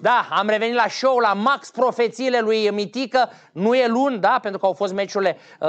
Da, am revenit la show, la Max Profețiile lui Mitică. Nu e luni, da, pentru că au fost meciurile uh,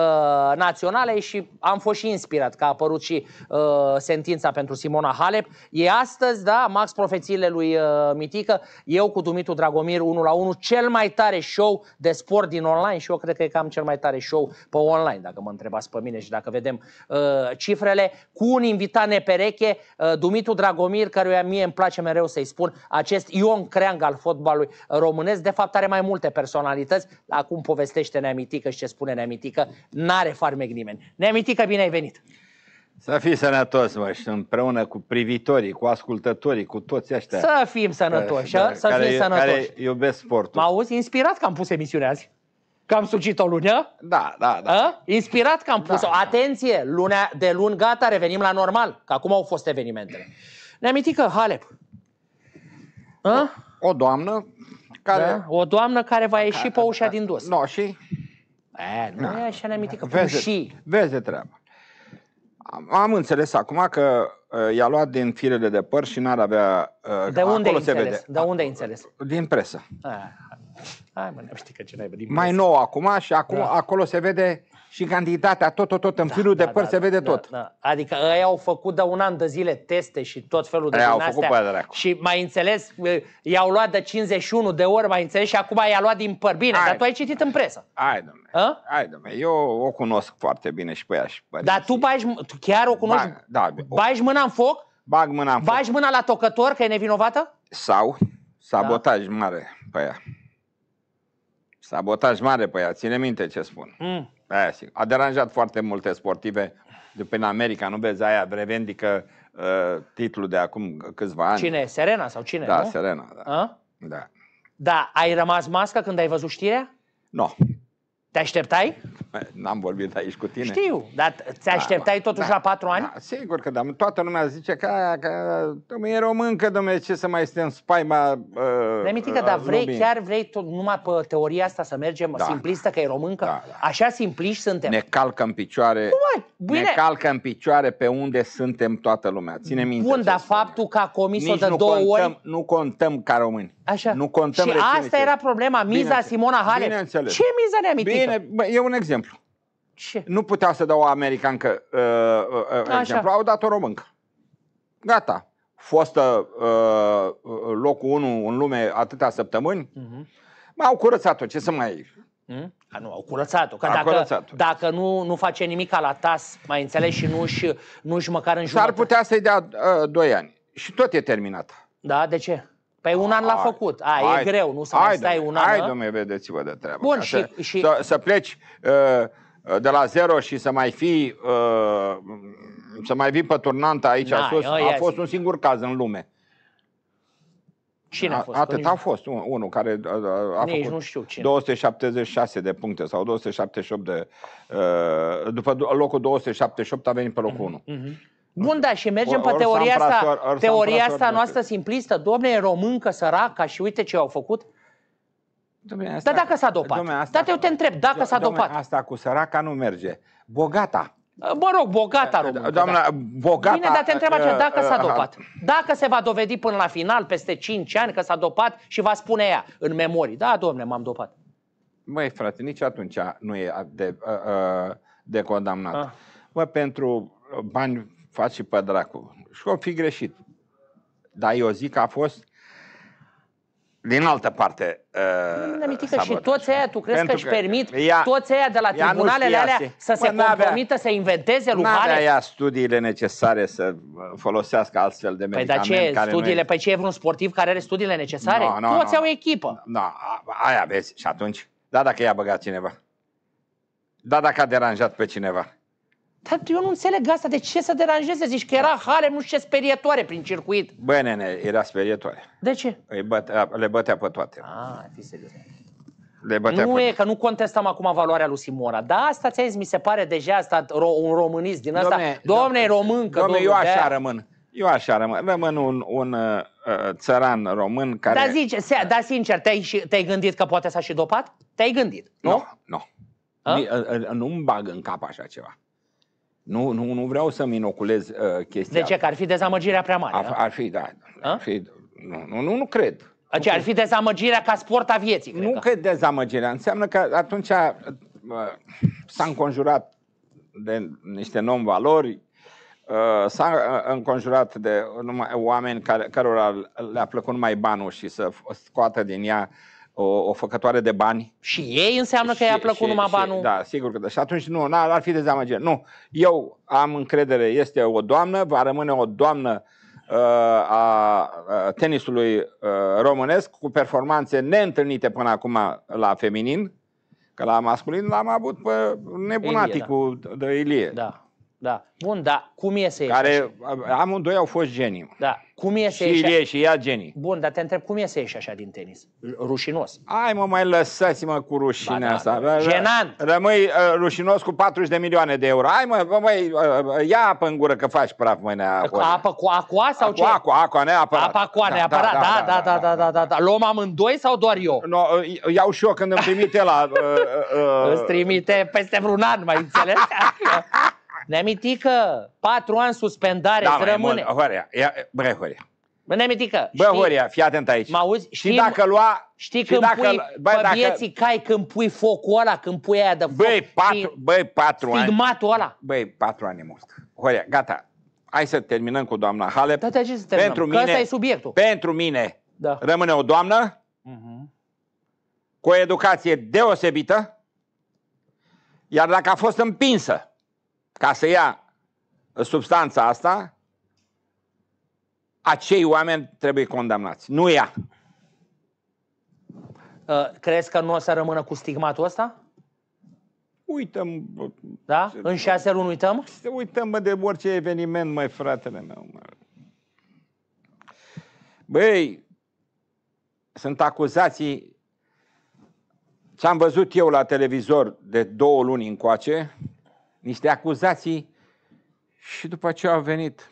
naționale și am fost și inspirat că a apărut și uh, sentința pentru Simona Halep. E astăzi, da, Max Profețiile lui uh, Mitică. Eu cu Dumitru Dragomir 1 la 1, cel mai tare show de sport din online și eu cred că e cam cel mai tare show pe online, dacă mă întrebați pe mine și dacă vedem uh, cifrele, cu un invitat nepereche, uh, Dumitru Dragomir, căruia mie îmi place mereu să-i spun, acest Ion Creang al fotbalului românesc, de fapt are mai multe personalități. Acum povestește Neamitică și ce spune Neamitică, n-are farmec nimeni. Neamitică, bine ai venit! Să fii sănătos, mă, și împreună cu privitorii, cu ascultătorii, cu toți ăștia. Să fim sănătoși, Da, să care, fim sănătoși. Care iubesc sportul. Mă auzi? Inspirat că am pus emisiunea azi. Că am sucit o lună? Da, da, da. A? Inspirat că am pus-o. Da. Atenție, lunea, de luni gata, revenim la normal. Că acum au fost evenimentele. Ne că Halep. A? O doamnă care... Da? O doamnă care va ieși pe ușa din dos. No, și E, nu Da. e așa neamitică. vezi, Și. vezi de treabă. Am, am înțeles acum că uh, i-a luat din firele de păr și n-ar avea... Uh, De unde ai acolo se înțeles? vede. De unde ai înțeles? Din presă. A, Hai mă, știi că ce n-ai din Mai presă. nou acum și acum, Da. acolo se vede și cantitatea, tot, tot, tot, în firul de păr se vede da, tot. Da. Adică ei au făcut de un an de zile teste și tot felul de Ei au din făcut astea. pe dracu. Și mai înțeles, i-au luat de 51 de ori, mai înțeles, și acum i-a luat din păr. Bine, Hai. dar tu ai citit în presă. Hai, domne. A? Hai, domne. Eu o cunosc foarte bine și pe ea și pe Dar tu bagi, tu chiar o cunoști? Bag, da, o- Bagi mâna în foc? bag mâna în foc. Bagi mâna la tocător că e nevinovată? Sau sabotaj mare pe ea. Sabotaj mare pe ea, ține minte ce spun. Mm. Aia, sigur. A deranjat foarte multe sportive de prin America, nu vezi, aia revendică uh, titlul de acum câțiva ani. Cine? Serena sau cine? Da, nu? Serena, da. A? da. Da, ai rămas mască când ai văzut știrea? No, Te așteptai? n-am vorbit aici cu tine. Știu, dar ți așteptai Da, totuși da, la patru ani? Da, sigur că da. Toată lumea zice că aia, că dom'le, e româncă, dom'le, ce să mai stă în spaima uh, Nemitică, uh, dar vrei, lumii. chiar vrei tot numai pe teoria asta să mergem Da. simplistă, că e româncă? Da, da. Așa simpliști suntem. Ne calcă în picioare. Băi, bine. Ne calcă în picioare pe unde suntem toată lumea. Ține minte. Bun, ce dar spun. faptul că a comis-o Nici de nu două contăm, ori... Nu contăm ca români. Așa. Nu contăm Și reține asta ce- era problema, miza Bineînțeles. Simona Halep. Bineînțeles. Ce miza neamitică? Bine, bă, e un exemplu. Ce? Nu puteau să dau o americancă uh, uh, uh, Așa. exemplu, au dat o româncă. Gata. Fostă uh, uh, locul 1 în lume atâtea săptămâni, Mhm. m-au curățat-o, ce să mai... Mm? A, nu, au curățat-o. Că A dacă, curățat-o. dacă nu, nu face nimic la tas, mai înțeles, și nu-și, nu-și măcar în S-ar jumătate. putea să-i dea uh, 2 ani. Și tot e terminat. Da, de ce? Păi un an l-a Hai, făcut. A, hai, e greu, nu să mai hai, stai domne, un an. Hai, a? domnule, vedeți-vă de treabă. Bun, Ca și- să, și- Să, să pleci uh, de la zero și să mai fii uh, să mai vii pe turnantă aici N-ai, sus, ăia a fost zic. un singur caz în lume. Cine a fost? Atât Că a nici- fost, un- unul care a, a, a Nici făcut nu știu cine. 276 de puncte sau 278 de... Uh, după locul 278 a venit pe locul 1. Mhm. Bun, da, și mergem Or- pe ori teoria s-am asta, pras- ori s-am teoria pras, asta ori nu noastră știu. simplistă. Domne, e româncă, săracă și uite ce au făcut. Dom'le, Dar dacă s-a dopat? dom'le, asta- Dar eu te întreb, dacă s-a dom'le, dopat? Asta cu săraca nu merge. Bogata. Mă rog, bogata româncă. Doamna, da. bogata... Bine, dar te întreb așa, uh, dacă s-a uh, dopat. Dacă se va dovedi până la final, peste 5 ani, că s-a dopat și va spune ea în memorii. Da, domne, m-am dopat. Măi, frate, nici atunci nu e de, uh, uh, de condamnat. Ah. Mă, pentru bani faci și pe dracu. Și o fi greșit. Dar eu zic că a fost din altă parte uh, Nemitică și sabotaj. toți aia, tu crezi Pentru că își permit ea- toți aia de la ea nu tribunalele știa alea ce- să se Bă, n-avea- compromită, să inventeze lui N-avea Halep? ea studiile necesare să folosească astfel de Păi dar medicamente. ce, care studiile, nu păi ce e vreun sportiv care are studiile necesare? No, no, Toți no, au no. echipă. Da, a- aia vezi. Și atunci? Da, dacă i-a băgat cineva. Da, dacă a deranjat pe cineva. Dar eu nu înțeleg asta, de ce să deranjeze? Zici că era Halep, nu știu ce sperietoare prin circuit. Bă, nene, era sperietoare. De ce? Îi bătea, le bătea pe toate. Ah, fi serios. Le bătea Nu pe e, că nu contestăm acum valoarea lui Simona. Da, asta ți-a zis, mi se pare deja asta, ro- un românist din ăsta. Domne, e româncă. Domne, eu așa de-aia. rămân. Eu așa rămân. Rămân un, un uh, uh, țăran român care... Dar zice, se, dar sincer, te-ai, și- te-ai gândit că poate s-a și dopat? Te-ai gândit, nu? Nu, nu. A? Ni- uh, uh, Nu-mi bag în cap așa ceva. Nu, nu, nu vreau să-mi inoculez uh, chestia. De ce? Că ar fi dezamăgirea prea mare. Ar, da? ar fi, da. A? Ar fi, nu, nu, nu, nu cred. Aceea ar fi dezamăgirea ca sport a vieții, cred Nu că. că e dezamăgirea, înseamnă că atunci uh, s-a înconjurat de niște non-valori, uh, s-a uh, înconjurat de numai oameni care, cărora le-a plăcut numai banul și să f- scoată din ea o, o făcătoare de bani. Și ei înseamnă că i-a Și- plăcut și- numai și- banul. Da, sigur că da. Și atunci nu, n-ar ar fi dezamăgire. Nu, eu am încredere, este o doamnă, va rămâne o doamnă uh, a a tenisului uh, românesc cu performanțe neîntâlnite până acum la feminin, că la masculin l-am avut pe nebunaticul de Ilie, Da, da. Bun, dar cum e să ieși? care amândoi au fost genii. Da, cum e să Și ieși? Ilie și ea genii. Bun, dar te întreb, cum e să ieși așa din tenis? Rușinos. Hai mă, mai lăsați-mă cu rușinea Ba da, asta. da. Jenant. Rămâi uh, rușinos cu 40 de milioane de euro. Hai mă, bă, măi, uh, uh, ia apă în gură că faci praf, măi, nea. Cu apă cu aqua sau ce? Cu aqua, aqua, neapărat. Apa cu neapărat. Da, da, da, da, da, da, da. Luăm amândoi sau doar eu? No, uh, iau și eu când îmi trimite la... Uh, uh, Îți trimite peste vreun an, mai înțeles? Nemitică, patru ani suspendare, da, îți mai rămâne. mult. Horia, ia, bă, Horia. Bă, Nemitică, Bă, Horia, fii atent aici. Mă auzi? Și Știi- dacă lua... Știi și când dacă, pui bă, pe dacă, vieții cai, când pui focul ăla, când pui aia de foc Băi, și patru, băi, patru ani. stigmatul ăla. Băi, patru ani e mult. Horia, gata. Hai să terminăm cu doamna Halep. Da, te să terminăm, Pentru că mine, ăsta e subiectul. Pentru mine Da. rămâne o doamnă Mhm. cu o educație deosebită, iar dacă a fost împinsă ca să ia substanța asta, acei oameni trebuie condamnați, nu ea. Uh, crezi că nu o să rămână cu stigmatul ăsta? Uităm, Da? În șase luni uităm? uităm mă, de orice eveniment, mai fratele meu. Mă. Băi, sunt acuzații ce am văzut eu la televizor de două luni încoace, niște acuzații și după aceea au venit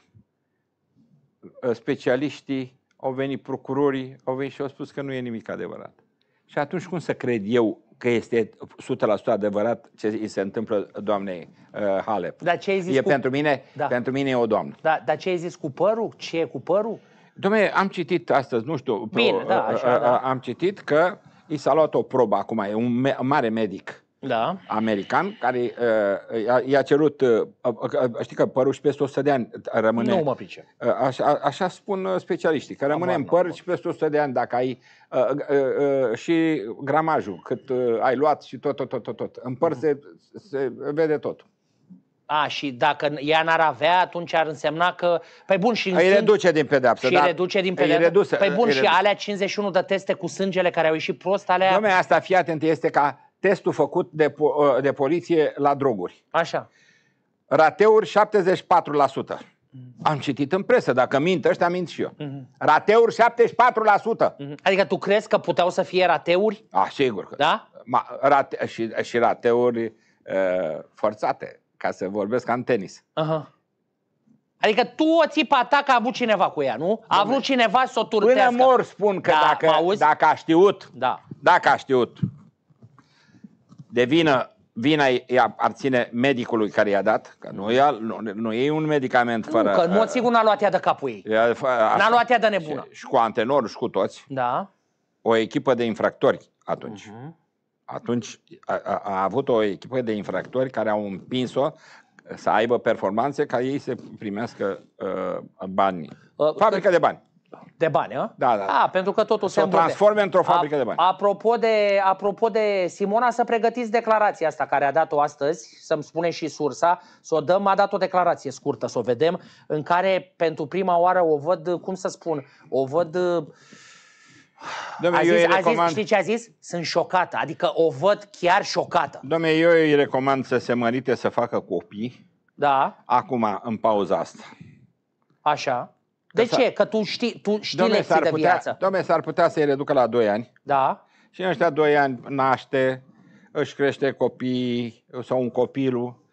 uh, specialiștii, au venit procurorii, au venit și au spus că nu e nimic adevărat. Și atunci cum să cred eu că este 100% adevărat ce îi se întâmplă doamnei uh, Halep? Dar ce ai zis E cu... pentru mine, Da. pentru mine e o doamnă. Da, dar ce ai zis cu părul? Ce e cu părul? Dom'le, am citit astăzi, nu știu, pe Bine, o- da, a- așa, a- da. am citit că i s-a luat o probă acum, e un me- mare medic Da. american care uh, i-a, i-a cerut, uh, uh, uh, știi că părul și peste 100 de ani rămâne... Nu mă pricep. Uh, Așa, așa spun uh, specialiștii, că rămâne în Habar n-am, păr și peste 100 de ani dacă ai uh, uh, uh, și gramajul, cât uh, ai luat și tot, tot, tot, tot. tot. În păr se, se vede tot. A, și dacă ea n-ar avea, atunci ar însemna că... Păi bun, și în Îi sânge- reduce din pedeapsă. Și dar reduce din îi pedeapsă? reduse, păi bun, îi și reduce. alea 51 de teste cu sângele care au ieșit prost, alea... Dom'le, asta, fii atent, este ca testul făcut de, po- uh, de poliție la droguri. Așa. Rateuri 74%. Am citit în presă, dacă mint ăștia, mint și eu. Mhm. Rateuri 74%. Mhm. Adică tu crezi că puteau să fie rateuri? Ah, sigur că. Da? Ma, rate, și, și rateuri uh, forțate, ca să vorbesc ca în tenis. Aha. Adică tu o țipa ta că a avut cineva cu ea, nu? A vrut cineva să o Până turtească. mor spun că Da, mă dacă, auzi? dacă a știut, Da. dacă a știut, de vină, vina îi aparține medicului care i-a dat, că nu, ia, nu, nu e un medicament fără... nu, că în mod uh, sigur n-a luat ea de capul ei. e, fă- așa. N-a luat ea de nebună. Și, și cu antenorul și cu toți, Da. o echipă de infractori atunci. Mhm. Atunci a, a, a avut o echipă de infractori care au împins-o să aibă performanțe ca ei să primească uh, bani. Uh, Fabrică de bani. De bani, a? Da, da. A, pentru că totul se Să o îmbunde. transforme într-o fabrică de bani. Apropo de, apropo de Simona, să pregătiți declarația asta care a dat-o astăzi, să-mi spune și sursa, să o dăm, a dat o declarație scurtă, să o vedem, în care pentru prima oară o văd, cum să spun, o văd... Dom'le, A eu îi zis, a zis, recomand, știi ce a zis? Sunt șocată, adică o văd chiar șocată. dom'le, eu îi recomand să se mărite să facă copii Da, acum, în pauza asta. așa. De Că s-a- ce? Că tu știi, tu știi Dom'le, lecții s-ar de putea, viață. dom'le, s-ar putea să-i reducă la 2 ani Da, și în ăștia 2 ani naște, își crește copiii sau un copilul,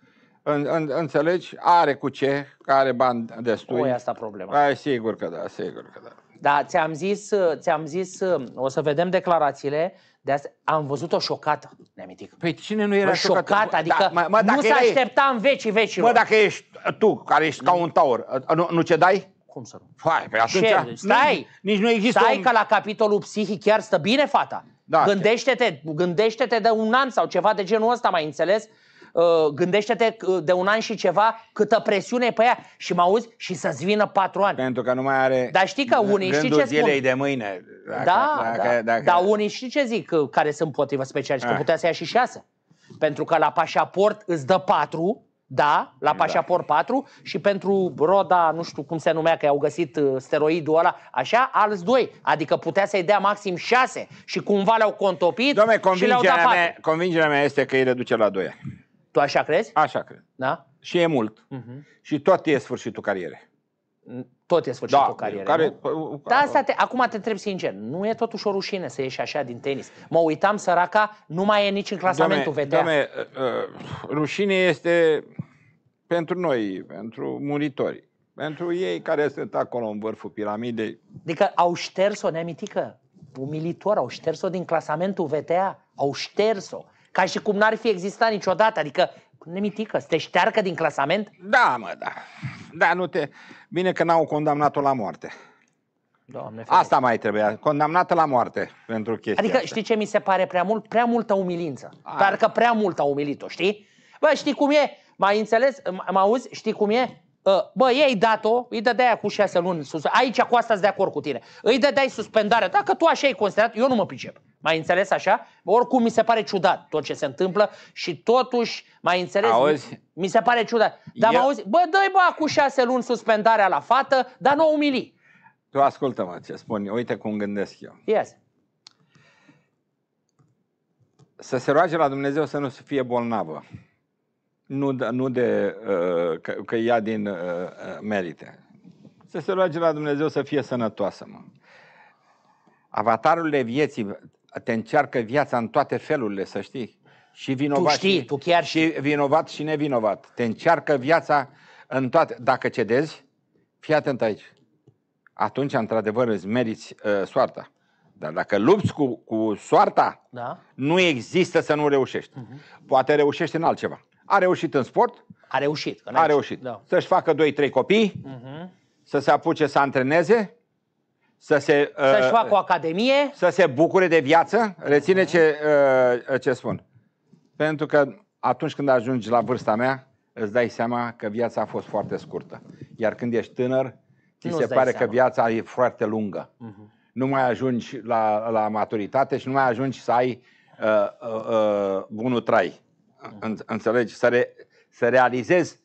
în, în, înțelegi? Are cu ce, că are bani destui. o e asta problema. Ai, sigur că da, sigur că da. Da, ți-am zis, ți-am zis, o să vedem declarațiile, de asta am văzut-o șocată, neamitic. Păi cine nu era Mă, șocat, adică mă, mă, nu dacă se erai- aștepta în vecii vecilor. Mă, dacă ești tu, care ești ca un taur, nu, nu ce dai? Cum să nu? Hai, pe atunci... Ce? Stai! Nu, nici nu există Stai un... că la capitolul psihic chiar stă bine fata. Da. Gândește-te, gândește-te de un an sau ceva de genul ăsta, mai înțeles? Uh, gândește-te uh, de un an și ceva câtă presiune e pe ea și mă auzi și să-ți vină patru ani. Pentru că nu mai are Dar știi că unii, știi gândul ce spun? zilei de mâine. Dacă, da, dacă, da. Dacă, Dar unii știi ce zic uh, care sunt împotriva specialiști? Că Ah. putea să ia și șase. Pentru că la pașaport îți dă patru, da, la pașaport patru și pentru roda, nu știu cum se numea, că au găsit uh, steroidul ăla, așa, alți doi. Adică putea să-i dea maxim șase și cumva le-au contopit Doamne, și le-au dat convingerea patru. mea, convingerea mea este că îi reduce la 2 ani. Tu așa crezi? Așa cred. Da? Și e mult. Mhm. Și tot e sfârșitul carierei. Tot e sfârșitul Da, carierei, care, nu? Da, asta te, acum te întreb sincer, nu e totuși o rușine să ieși așa din tenis. Mă uitam, săraca, nu mai e nici în clasamentul Doamne, VTA. doamne, uh, uh, rușine este pentru noi, pentru muritori, pentru ei care sunt acolo în vârful piramidei. Adică au șters-o, neamitică, umilitor, au șters-o din clasamentul VTA, au șters-o. Ca și cum n-ar fi existat niciodată, adică, nemitică, să te ștearcă din clasament? Da, mă, da. Da, nu te... Bine că n-au condamnat-o la moarte. Doamne ferește. Asta mai trebuia. Condamnată la moarte pentru chestia Adică asta. știi ce mi se pare prea mult? Prea multă umilință. Ai. Parcă prea mult a umilit-o, știi? Bă, știi cum e? M-ai înțeles? M- Mă auzi? Știi cum e? Uh, Bă, ei dat-o, îi dădeai cu șase luni sus. Aici cu asta de acord cu tine. Îi dădeai suspendare. Dacă tu așa ai considerat, eu nu mă pricep. Mai înțeles așa? Oricum mi se pare ciudat tot ce se întâmplă și totuși, mai înțeles? Auzi? Mi se pare ciudat. Dar Eu- mă auzi? Bă, dă-i bă cu șase luni suspendarea la fată, dar nu o umili. Tu ascultă-mă ce spun eu. Uite cum gândesc eu. Yes. Să se roage la Dumnezeu să nu fie bolnavă. Nu de, nu de uh, că, că ia din uh, uh, merite. Să se roage la Dumnezeu să fie sănătoasă, mă. Avatarurile vieții te încearcă viața în toate felurile, să știi. Și vinovat, Tu știi, și, tu chiar și vinovat și nevinovat. Te încearcă viața în toate. Dacă cedezi, fii atent aici. Atunci, într-adevăr, îți meriți uh, soarta. Dar dacă lupți cu, cu soarta, Da? nu există să nu reușești. Poate reușești în altceva. A reușit în sport, A reușit. că n-ai a ce- reușit. Da. Să-și facă 2-3 copii, Mhm. să se apuce să antreneze, să se, Să-și uh, facă o academie. să se bucure de viață. Reține ce, uh, ce spun. Pentru că atunci când ajungi la vârsta mea, îți dai seama că viața a fost foarte scurtă. Iar când ești tânăr, ți Nu-ți se dai pare seama. că viața e foarte lungă. Nu mai ajungi la, la maturitate și nu mai ajungi să ai uh, uh, uh, bunul trai. În, înțelegi? Să, re, să realizezi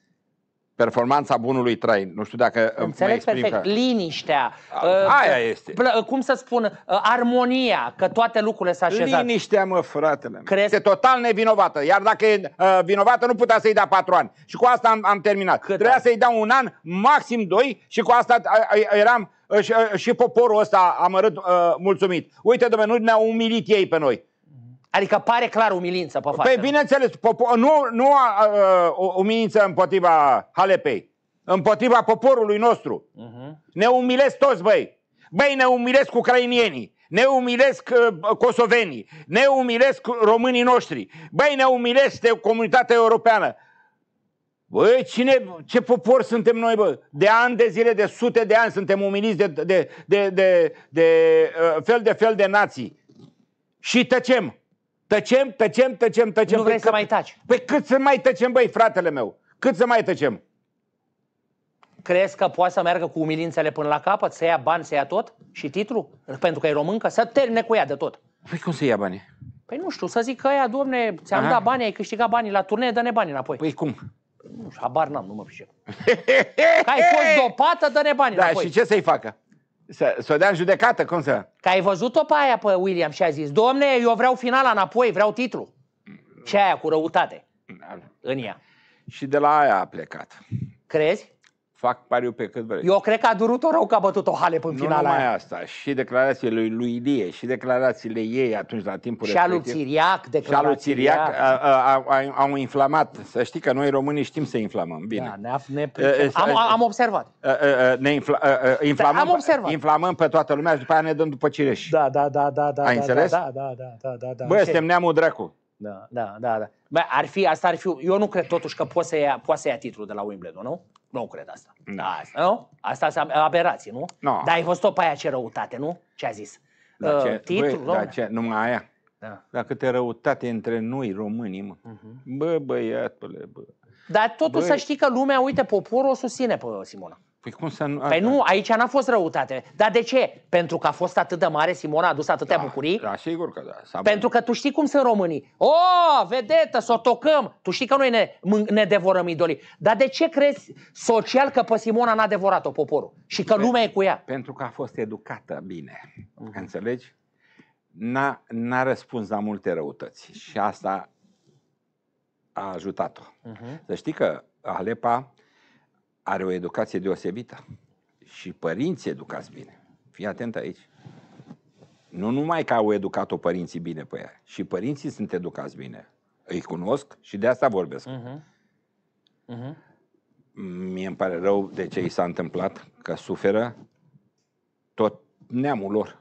performanța bunului trai. Nu știu dacă uh, mă Înțeleg exprim perfect. că- Liniștea. A- uh, aia este. plă- Cum să spun? uh, Armonia. Că toate lucrurile s-a așezat. Liniștea, mă, fratele. meu. Crezi- Este total nevinovată. Iar dacă e uh, vinovată, nu putea să-i dea patru ani. Și cu asta am, am terminat. Cât Trebuia ani? să-i dea un an, maxim doi, și cu asta a, a, eram uh, și, uh, și poporul ăsta amărât uh, mulțumit. Uite, domnule, nu ne-au umilit ei pe noi. Adică pare clar umilință pe față. Păi, bineînțeles, popo- nu, nu a, uh, o umilință împotriva Halepei, împotriva poporului nostru. Mhm. Ne umilesc toți, băi. Băi, ne umilesc ucrainienii, ne umilesc uh, kosovenii, ne umilesc românii noștri, băi, ne umilesc de comunitatea europeană. Băi, cine, ce popor suntem noi, bă? De ani de zile, de sute de ani suntem umiliți de, de, de, de, de, de uh, fel de fel de nații. Și tăcem. Tăcem, tăcem, tăcem, tăcem. Nu vrei Păi să cât- mai taci. Păi cât să mai tăcem, băi, fratele meu? Cât să mai tăcem? Crezi că poate să meargă cu umilințele până la capăt, să ia bani, să ia tot? Și titlu? Pentru că e româncă? Să termine cu ea de tot. Păi cum să ia banii? Păi nu știu, să zic că ea, domne, ți-am Aha. dat bani, ai câștigat banii la turnee, dă-ne banii înapoi. Păi cum? Nu știu, habar n-am, nu mă pricep. Că ai fost dopată, dă-ne banii Da, înapoi. și ce să-i facă? Să, să o dea în judecată? Cum să? Că ai văzut-o pe aia pe William și a zis, domne, eu vreau finala înapoi, vreau titlu. Ce aia cu răutate în ea. Și de la aia a plecat. Crezi? Fac pariu pe cât vrei. Eu cred că a durut-o rău că a bătut-o Halep în nu finala numai aia. asta, și declarațiile lui, lui Ilie, și declarațiile ei atunci la timpul Și a lui respectiv. Țiriac, Și a lui declarații. Țiriac a, a, a, au inflamat. Să știi că noi românii știm să inflamăm. Bine. Da, ne, ne E, e, pricep. am, am observat. A, a, a, ne infla, a, a, inflamăm, am observat. inflamăm pe toată lumea și după aia ne dăm după cireși. Da, da, da, da, da. Ai da, înțeles? Da, da, da, da, da, da. Bă, Ce- suntem neamul dracu. Da, da, da, da. Bă, ar fi, asta ar fi, eu nu cred totuși că poate să ia, poate să ia titlul de la Wimbledon, nu? Nu cred asta. Da. Asta, nu? Asta sunt aberații, nu? Nu. Dar ai văzut-o pe aia ce răutate, nu? Ce a zis? Dar Uh, ce, titlu, băi, domne. dar ce, numai aia. Da. Dar câte răutate între noi, românii, mă. Mhm. Bă, băiatule, bă. Dar totuși Băi. să știi că lumea, uite, poporul o susține pe Simona. Păi cum să nu... Păi nu, aici n-a fost răutate. Dar de ce? Pentru că a fost atât de mare, Simona a adus atâtea da, bucurii? Da, sigur că da. S-a Pentru că tu știi cum sunt românii. O, vedetă, să o tocăm. Tu știi că noi ne, mân- ne devorăm idolii. Dar de ce crezi social că pe Simona n-a devorat-o poporul? Și că lumea e cu ea? Pentru că a fost educată bine. Mhm. Înțelegi? N-a, n-a răspuns la multe răutăți. Și asta a ajutat-o. Mhm. Să știi că Alepa are o educație deosebită. Și părinții educați bine. Fii atent aici. Nu numai că au educat-o părinții bine pe ea, și părinții sunt educați bine. Îi cunosc și de asta vorbesc. Mhm. Mhm. Mie îmi pare rău de ce i s-a întâmplat, că suferă tot neamul lor.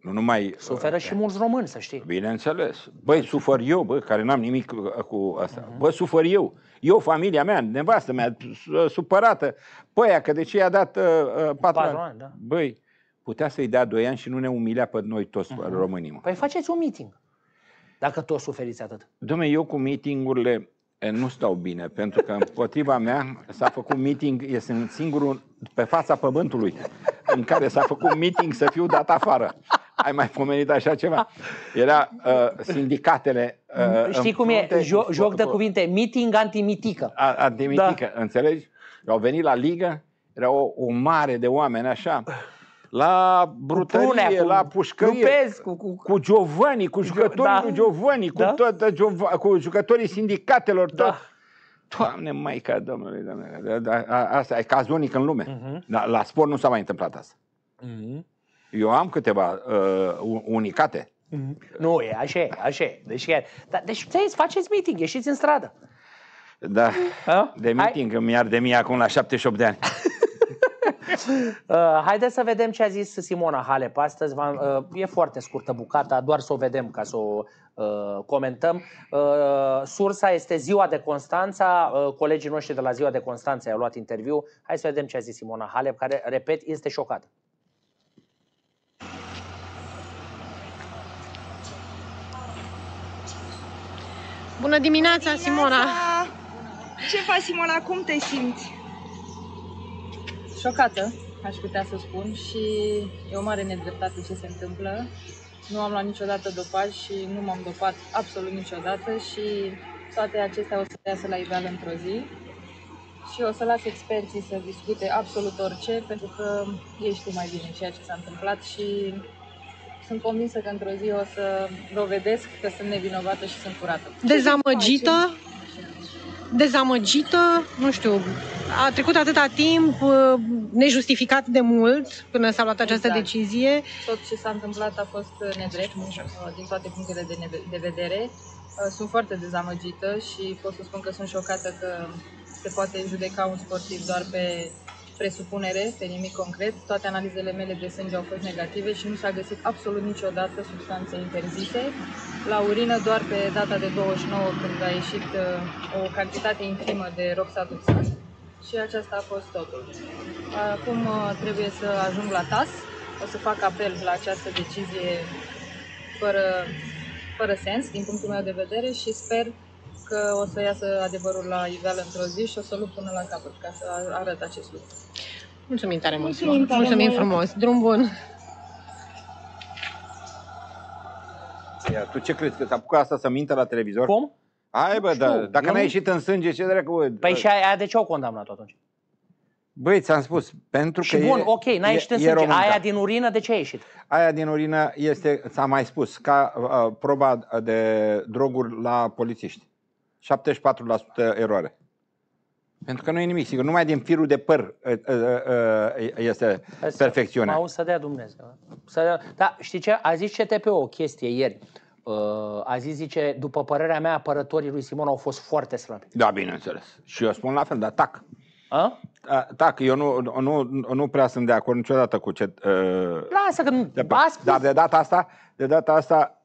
Nu numai... Suferă și mulți români, să știi. Bineînțeles. Băi, sufăr eu, bă, care n-am nimic cu- cu asta. Mhm. Bă, sufăr eu. Eu, familia mea, nevastă mea, su- supărată. Păi, aia, că de ce i-a dat uh, uh, patru, Patru ani? ani, da. Băi, putea să-i dea doi ani și nu ne umilea pe noi toți Mhm. românii, mă. Păi faceți un meeting. Dacă toți suferiți atât. Dom'le, eu cu meetingurile e, nu stau bine, pentru că împotriva mea s-a făcut meeting, este singurul pe fața pământului în care s-a făcut meeting să fiu dat afară. Ai mai pomenit așa ceva? Era uh, sindicatele... Uh, Știi în cum e? frunte Jo- cu- joc de cu- cuvinte. Meeting antimitică. a- Antimitică, da. înțelegi? Au venit la ligă, era o, o mare de oameni așa, la brutărie, Prunea, cu la pușcărie, Lupescu, cu- cu Giovanni, cu jucătorii Da. lui Giovanni, cu, Da. tot, Giova, cu jucătorii sindicatelor, tot. Da. Doamne, Maica Domnului, Doamne, da, da, a- asta e caz unic în lume. Mhm. Dar la sport nu s-a mai întâmplat asta. Mhm. Eu am câteva uh, u- unicate. Nu, e așa, e, așa. e. Deci, chiar, dar, deci ți faceți meeting, ieșiți în stradă. Da, Ha? de meeting îmi iar de mie acum la 78 de ani. Uh, haideți să vedem ce a zis Simona Halep astăzi. V-am, uh, e foarte scurtă bucata, doar să o vedem ca să o uh, comentăm. Uh, sursa este Ziua de Constanța. Uh, colegii noștri de la Ziua de Constanța i-au luat interviu. Hai să vedem ce a zis Simona Halep, care, repet, este șocată. Bună dimineața, Simona! Ce faci, Simona? Cum te simți? șocată, aș putea să spun, și e o mare nedreptate ce se întâmplă. Nu am luat niciodată dopaj și nu m-am dopat absolut niciodată și toate acestea o să iasă la iveală într-o zi. Și o să las experții să discute absolut orice, pentru că ei știu mai bine ceea ce s-a întâmplat și sunt convinsă că într-o zi o să dovedesc că sunt nevinovată și sunt curată. Dezamăgită? Dezamăgită? Nu știu, a trecut atâta timp, uh, nejustificat de mult, până s-a luat această Exact. decizie. tot ce s-a întâmplat a fost uh, nedrept uh, din toate punctele de, neve- de vedere. Uh, Sunt foarte dezamăgită și pot să spun că sunt șocată că se poate judeca un sportiv doar pe presupunere, pe nimic concret. Toate analizele mele de sânge au fost negative și nu s-a găsit absolut niciodată substanțe interzise. La urină doar pe data de 29 când a ieșit uh, o cantitate infimă de roxaduxan și aceasta a fost totul. Acum uh, trebuie să ajung la TAS, o să fac apel la această decizie fără, fără sens, din punctul meu de vedere, și sper că o să iasă adevărul la iveală într-o zi și o să lupt până la capăt ca să arăt acest lucru. Mulțumim tare mult, Mulțumim Simona. tare Mulțumim mult. frumos. Drum bun. Iar tu ce crezi? Că s-a apucat asta să mintă la televizor? Cum? Hai bă, Știu, da, dacă eu n-a nu- ieșit în sânge, ce dracu? Păi și aia de ce au condamnat atunci? Băi, ți-am spus, pentru Și că bun, e, ok, n-a e- ieșit în e sânge. româncă. Aia din urină de ce a ieșit? Aia din urină este, ți-am mai spus, ca uh, proba de droguri la polițiști. 74% eroare. Pentru că nu e nimic, sigur. Numai din firul de păr uh, uh, uh, este Hai să- perfecțiunea. Mă auzi să dea Dumnezeu. Să dea... Da, știi ce? A zis CTP o chestie ieri. Uh, a zis, zice, după părerea mea, apărătorii lui Simon au fost foarte slabi. Da, bineînțeles. Și eu spun la fel, dar tac. A? A, Da, că eu nu, nu, nu prea sunt de acord niciodată cu ce... Uh, Lasă că nu... de, A spus. dar de data asta, de data asta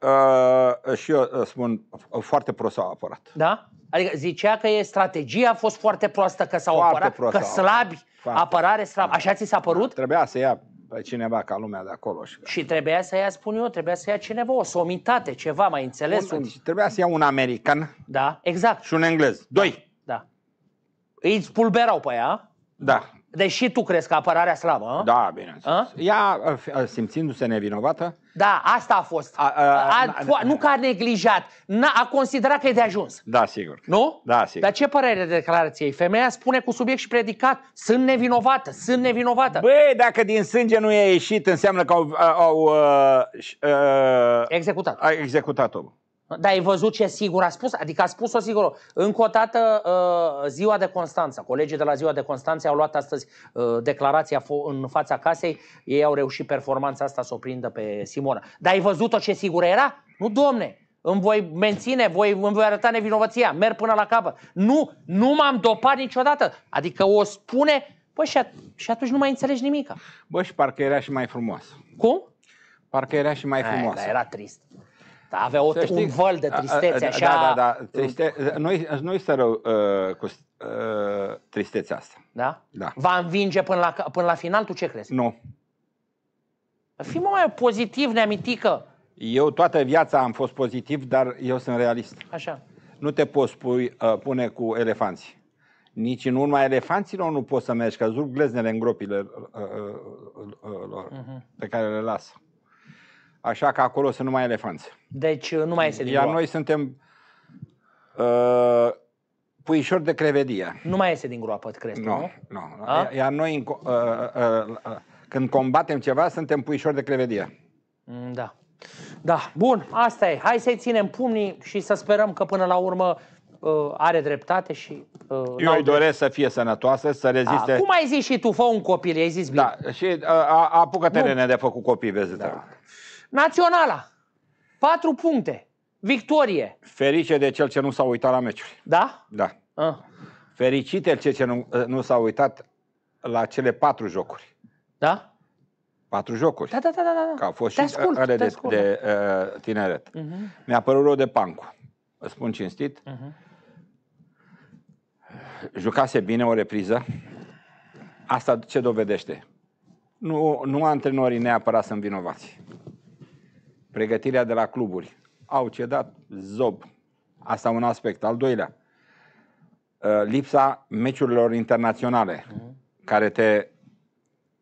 uh, și eu uh, spun uh, foarte prost s-au apărat. Da? Adică zicea că e strategia a fost foarte proastă, că s-au Foarte apărat, prost că s-au slabi, Foarte. apărare slabă. Așa ți s-a părut? Trebuia să ia pe cineva ca lumea de acolo. Și, Și trebuia să ia, spun eu, trebuia să ia cineva, o somitate, ceva, mai înțeles? un, Un... și trebuia să ia un american Da, exact. și un englez. Doi. Da. Îi spulberau pe ea, Da. Deci și tu crezi că apărarea slabă, a? Da, bine. A? Ea, uh, fi- uh, simțindu-se nevinovată, Da, asta a fost. A- a- A- a- fo- nu că a neglijat, n-a, a considerat că e de ajuns. da, sigur. Nu? Da, sigur. Dar ce părere de declarației? Femeia spune cu subiect și predicat, sunt nevinovată, sunt nevinovată. Băi, dacă din sânge nu e ieșit, înseamnă că au, au uh, ș- uh, Executat. a executat-o. Dar ai văzut ce sigur a spus? Adică a spus-o sigur. Încă o dată, uh, ziua de Constanța. Colegii de la ziua de Constanța au luat astăzi uh, declarația fo- în fața casei. Ei au reușit performanța asta să o prindă pe Simona. Dar ai văzut-o ce sigură era? Nu, domne. Îmi voi menține, voi, îmi voi arăta nevinovăția, merg până la capăt. Nu, nu m-am dopat niciodată. Adică o spune, păi și, at- și atunci nu mai înțelegi nimica. Bă, și parcă era și mai frumoasă. Cum? Parcă era și mai Ai, frumoasă. dar era trist. Da, avea o, Să știi- un văl de tristețe A, a, așa. Da, da, da. Triste, nu-i, nu-i să rău uh, cu uh, tristețea asta. Da? Da. Va învinge până la, până la final, tu ce crezi? Nu. Fii mă mai pozitiv, neamitică. Eu toată viața am fost pozitiv, dar eu sunt realist. Așa. Nu te poți pui, uh, pune cu elefanți. Nici în urma elefanților nu poți să mergi, că îți rup gleznele în gropile uh, uh, uh, lor, Mhm. pe care le lasă. Așa că acolo sunt numai elefanți. Deci uh, nu mai iese din Iar groapă. noi suntem uh, puișori de crevedie. Nu mai iese din groapă, crezi tu, Nu, nu? nu. A? Iar noi, în co- uh, uh, uh, când combatem ceva, suntem puișori de crevedie. Mm, Da. Da, bun, asta e. Hai să-i ținem pumnii și să sperăm că până la urmă uh, are dreptate și... Uh, Eu n-au îi doresc să fie sănătoasă, să Da, reziste. cum ai zis și tu, fă un copil, ai zis bine. Da, și uh, a- apucă-te, Nu. Rene, de făcut copii, vezi da. Naționala, patru puncte, victorie, Ferice de cel ce nu s-a uitat la meciuri. da? Da. Uh, Fericite cel ce nu, uh, nu s-a uitat la cele patru jocuri. da? Patru jocuri. Da, da, da, da. da. Că au fost Te și ascult, ale te de, ascult. de uh, tineret. Mhm, Mi-a părut rău de Pancu. Îți spun cinstit. mhm. Jucase bine o repriză. Asta ce dovedește? Nu, nu antrenorii neapărat sunt vinovați. Pregătirea de la cluburi. Au cedat zob. Asta un aspect. Al doilea, uh, lipsa meciurilor internaționale care te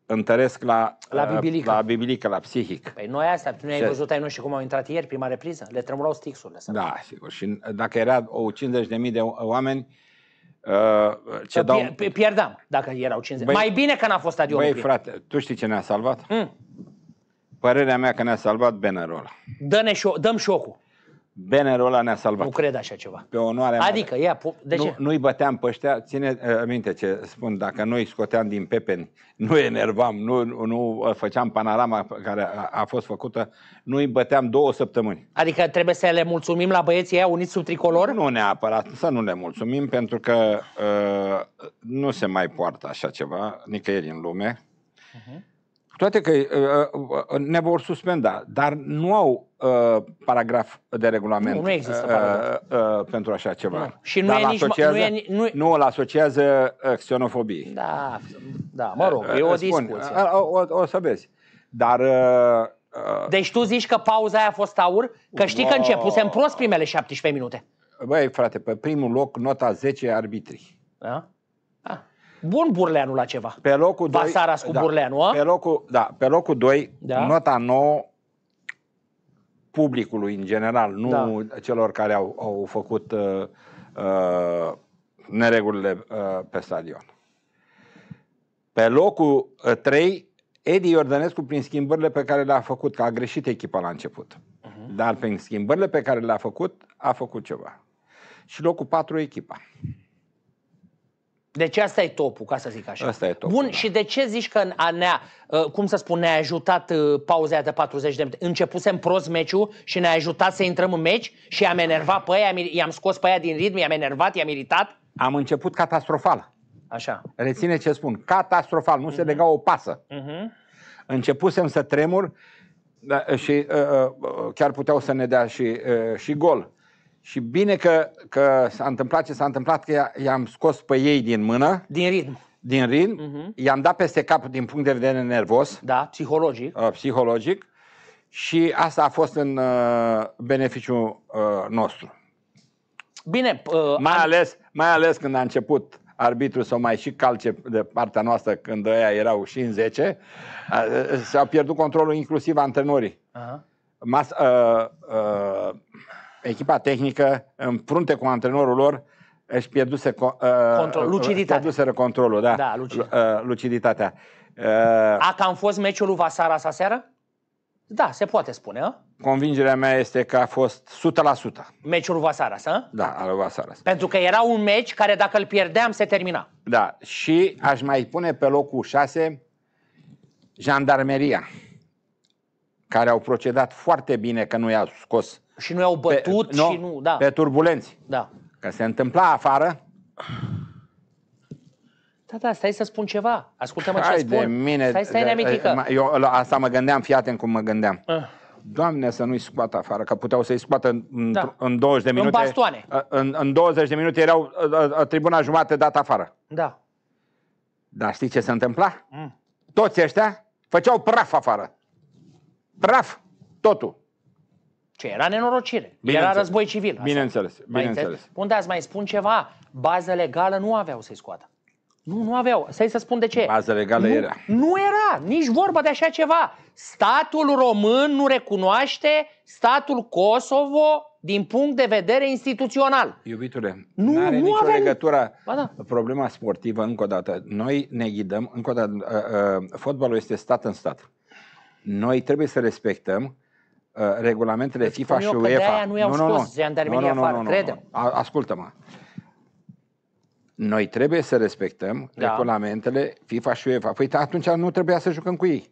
întăresc la, Mhm. La uh, bibilică. la bibilică, la psihic. Păi noi asta, tu nu ai Ce? văzut ai noștri cum au intrat ieri, prima repriză? Le tremulau stixurile. să- Da, sigur. Și dacă era o 50.000 de oameni, uh, ce Că dau... pier- pi- Pierdam dacă erau 50. Băi- Mai bine că n-a fost stadionul Băi, plin. frate, tu știi ce ne-a salvat? Mm. Părerea mea că ne-a salvat bannerul ăla. Dă-ne șo- dăm șocul. Bannerul ăla ne-a salvat. Nu cred așa ceva. Pe onoarea mea. Adică, ia, pu- de nu, ce? Nu-i băteam pe ăștia, ține uh, minte ce spun, dacă noi scoteam din pepeni, nu enervam, nu, nu uh, făceam panorama pe care a, a fost făcută, nu-i băteam două săptămâni. Adică trebuie să le mulțumim la băieții ăia uniți sub tricolor? Nu neapărat, să nu le mulțumim, pentru că uh, nu se mai poartă așa ceva nicăieri în lume. Mhm. Toate că uh, uh, ne vor suspenda, dar nu au uh, paragraf de regulament Nu, nu există uh, paragraf. uh, pentru așa ceva. Nu. Și nu Dar e îl nici ma- asociază, nu e ni- nu e- nu îl asociază uh, xenofobiei. Da, da, mă rog, e o Uh, spun, discuție. uh, O, o, o să vezi. Dar uh, uh, Deci tu zici că pauza aia a fost aur? Că știi că Wow. începusem prost primele 17 minute. băi, frate, pe primul loc, nota 10 arbitrii. Da? Da. Bun Burleanu la ceva. Pe locul 2, Vasaras cu Burleanu, a? Pe locul, da, pe locul 2, Da. nota 9 publicului în general, nu Da. celor care au, au făcut uh, uh, neregulile uh, pe stadion. Pe locul 3, Edi Iordănescu prin schimbările pe care le-a făcut, că a greșit echipa la început. Mhm. Dar prin schimbările pe care le-a făcut, a făcut ceva. Și locul 4, echipa. Deci asta e topul, ca să zic așa. Ăsta e topul, Bun, da. și de ce zici că a ne-a, uh, cum să spun, ne-a ajutat uh, pauza aia de 40 de minute? Începusem prost meciul și ne-a ajutat să intrăm în meci și i-am enervat pe aia, i-am scos pe aia din ritm, i-am enervat, i-am iritat? Am început catastrofal. Așa. Reține ce spun. Catastrofal. Nu se lega o pasă. Mhm. Începusem să tremur da, și uh, uh, chiar puteau să ne dea și, uh, și gol. Și bine că, că s-a întâmplat ce s-a întâmplat, că i- i-am scos pe ei din mână, Din ritm. din rin, Mhm. i-am dat peste cap din punct de vedere nervos, Da, psihologic. uh, psihologic, și asta a fost în uh, beneficiul uh, nostru. Bine, uh, Mai am- ales, mai ales când a început arbitru să o mai și calce de partea noastră când ăia erau și în 10, a- s-a pierdut controlul inclusiv antrenorii. Aha. Mas, uh, uh, echipa tehnică, în frunte cu antrenorul lor, își pierduse co- uh, Control, luciditatea. pierduseră controlul, da. Da, lucid. Lu- uh, luciditatea. Uh, A că am fost meciul lui Vasara sa seară? Da, se poate spune, a? convingerea mea este că a fost 100%. Meciul lui Vasara, să? Da, al lui Vasaras. Pentru că era un meci care dacă îl pierdeam se termina. Da, și aș mai pune pe locul 6 jandarmeria, care au procedat foarte bine că nu i-au scos Și nu i-au bătut pe, și nu, da. pe turbulenți. Da. Că se întâmpla afară, Da, da, stai să spun ceva. Ascultă-mă ce hai spun. de mine. Stai, stai, de- neamitică. Eu la asta mă gândeam, fii atent cum mă gândeam. Uh. Doamne, să nu-i scoată afară, că puteau să-i scoată în, în, Da. în 20 de În minute. bastoane. În, în 20 de minute erau uh, uh, tribuna jumate dat afară. Da. Dar știi ce se întâmpla? Mm. Toți ăștia făceau praf afară. Praf. Totul. Ce era nenorocire. Era Bineînțeles. război civil. Asta. Bineînțeles, Mai bineînțeles. înțeles? Unde ați mai spun ceva? Bază legală nu aveau să-i scoată. Nu, nu aveau. Stai să spun de ce. Bază legală nu, era. Nu era, nici vorba de așa ceva. Statul român nu recunoaște statul Kosovo din punct de vedere instituțional. Iubitule, Nu, nu are nu nicio avem- legătură Ba da. problema sportivă, încă o dată. Noi ne ghidăm, încă o dată, uh, uh, fotbalul este stat în stat. Noi trebuie să respectăm uh, regulamentele Îți FIFA spun și eu că UEFA. de-aia nu i-au scos jandarmeria afară, crede-mă. A- Ascultă-mă. Noi trebuie să respectăm Da. regulamentele FIFA și UEFA. Păi atunci nu trebuia să jucăm cu ei.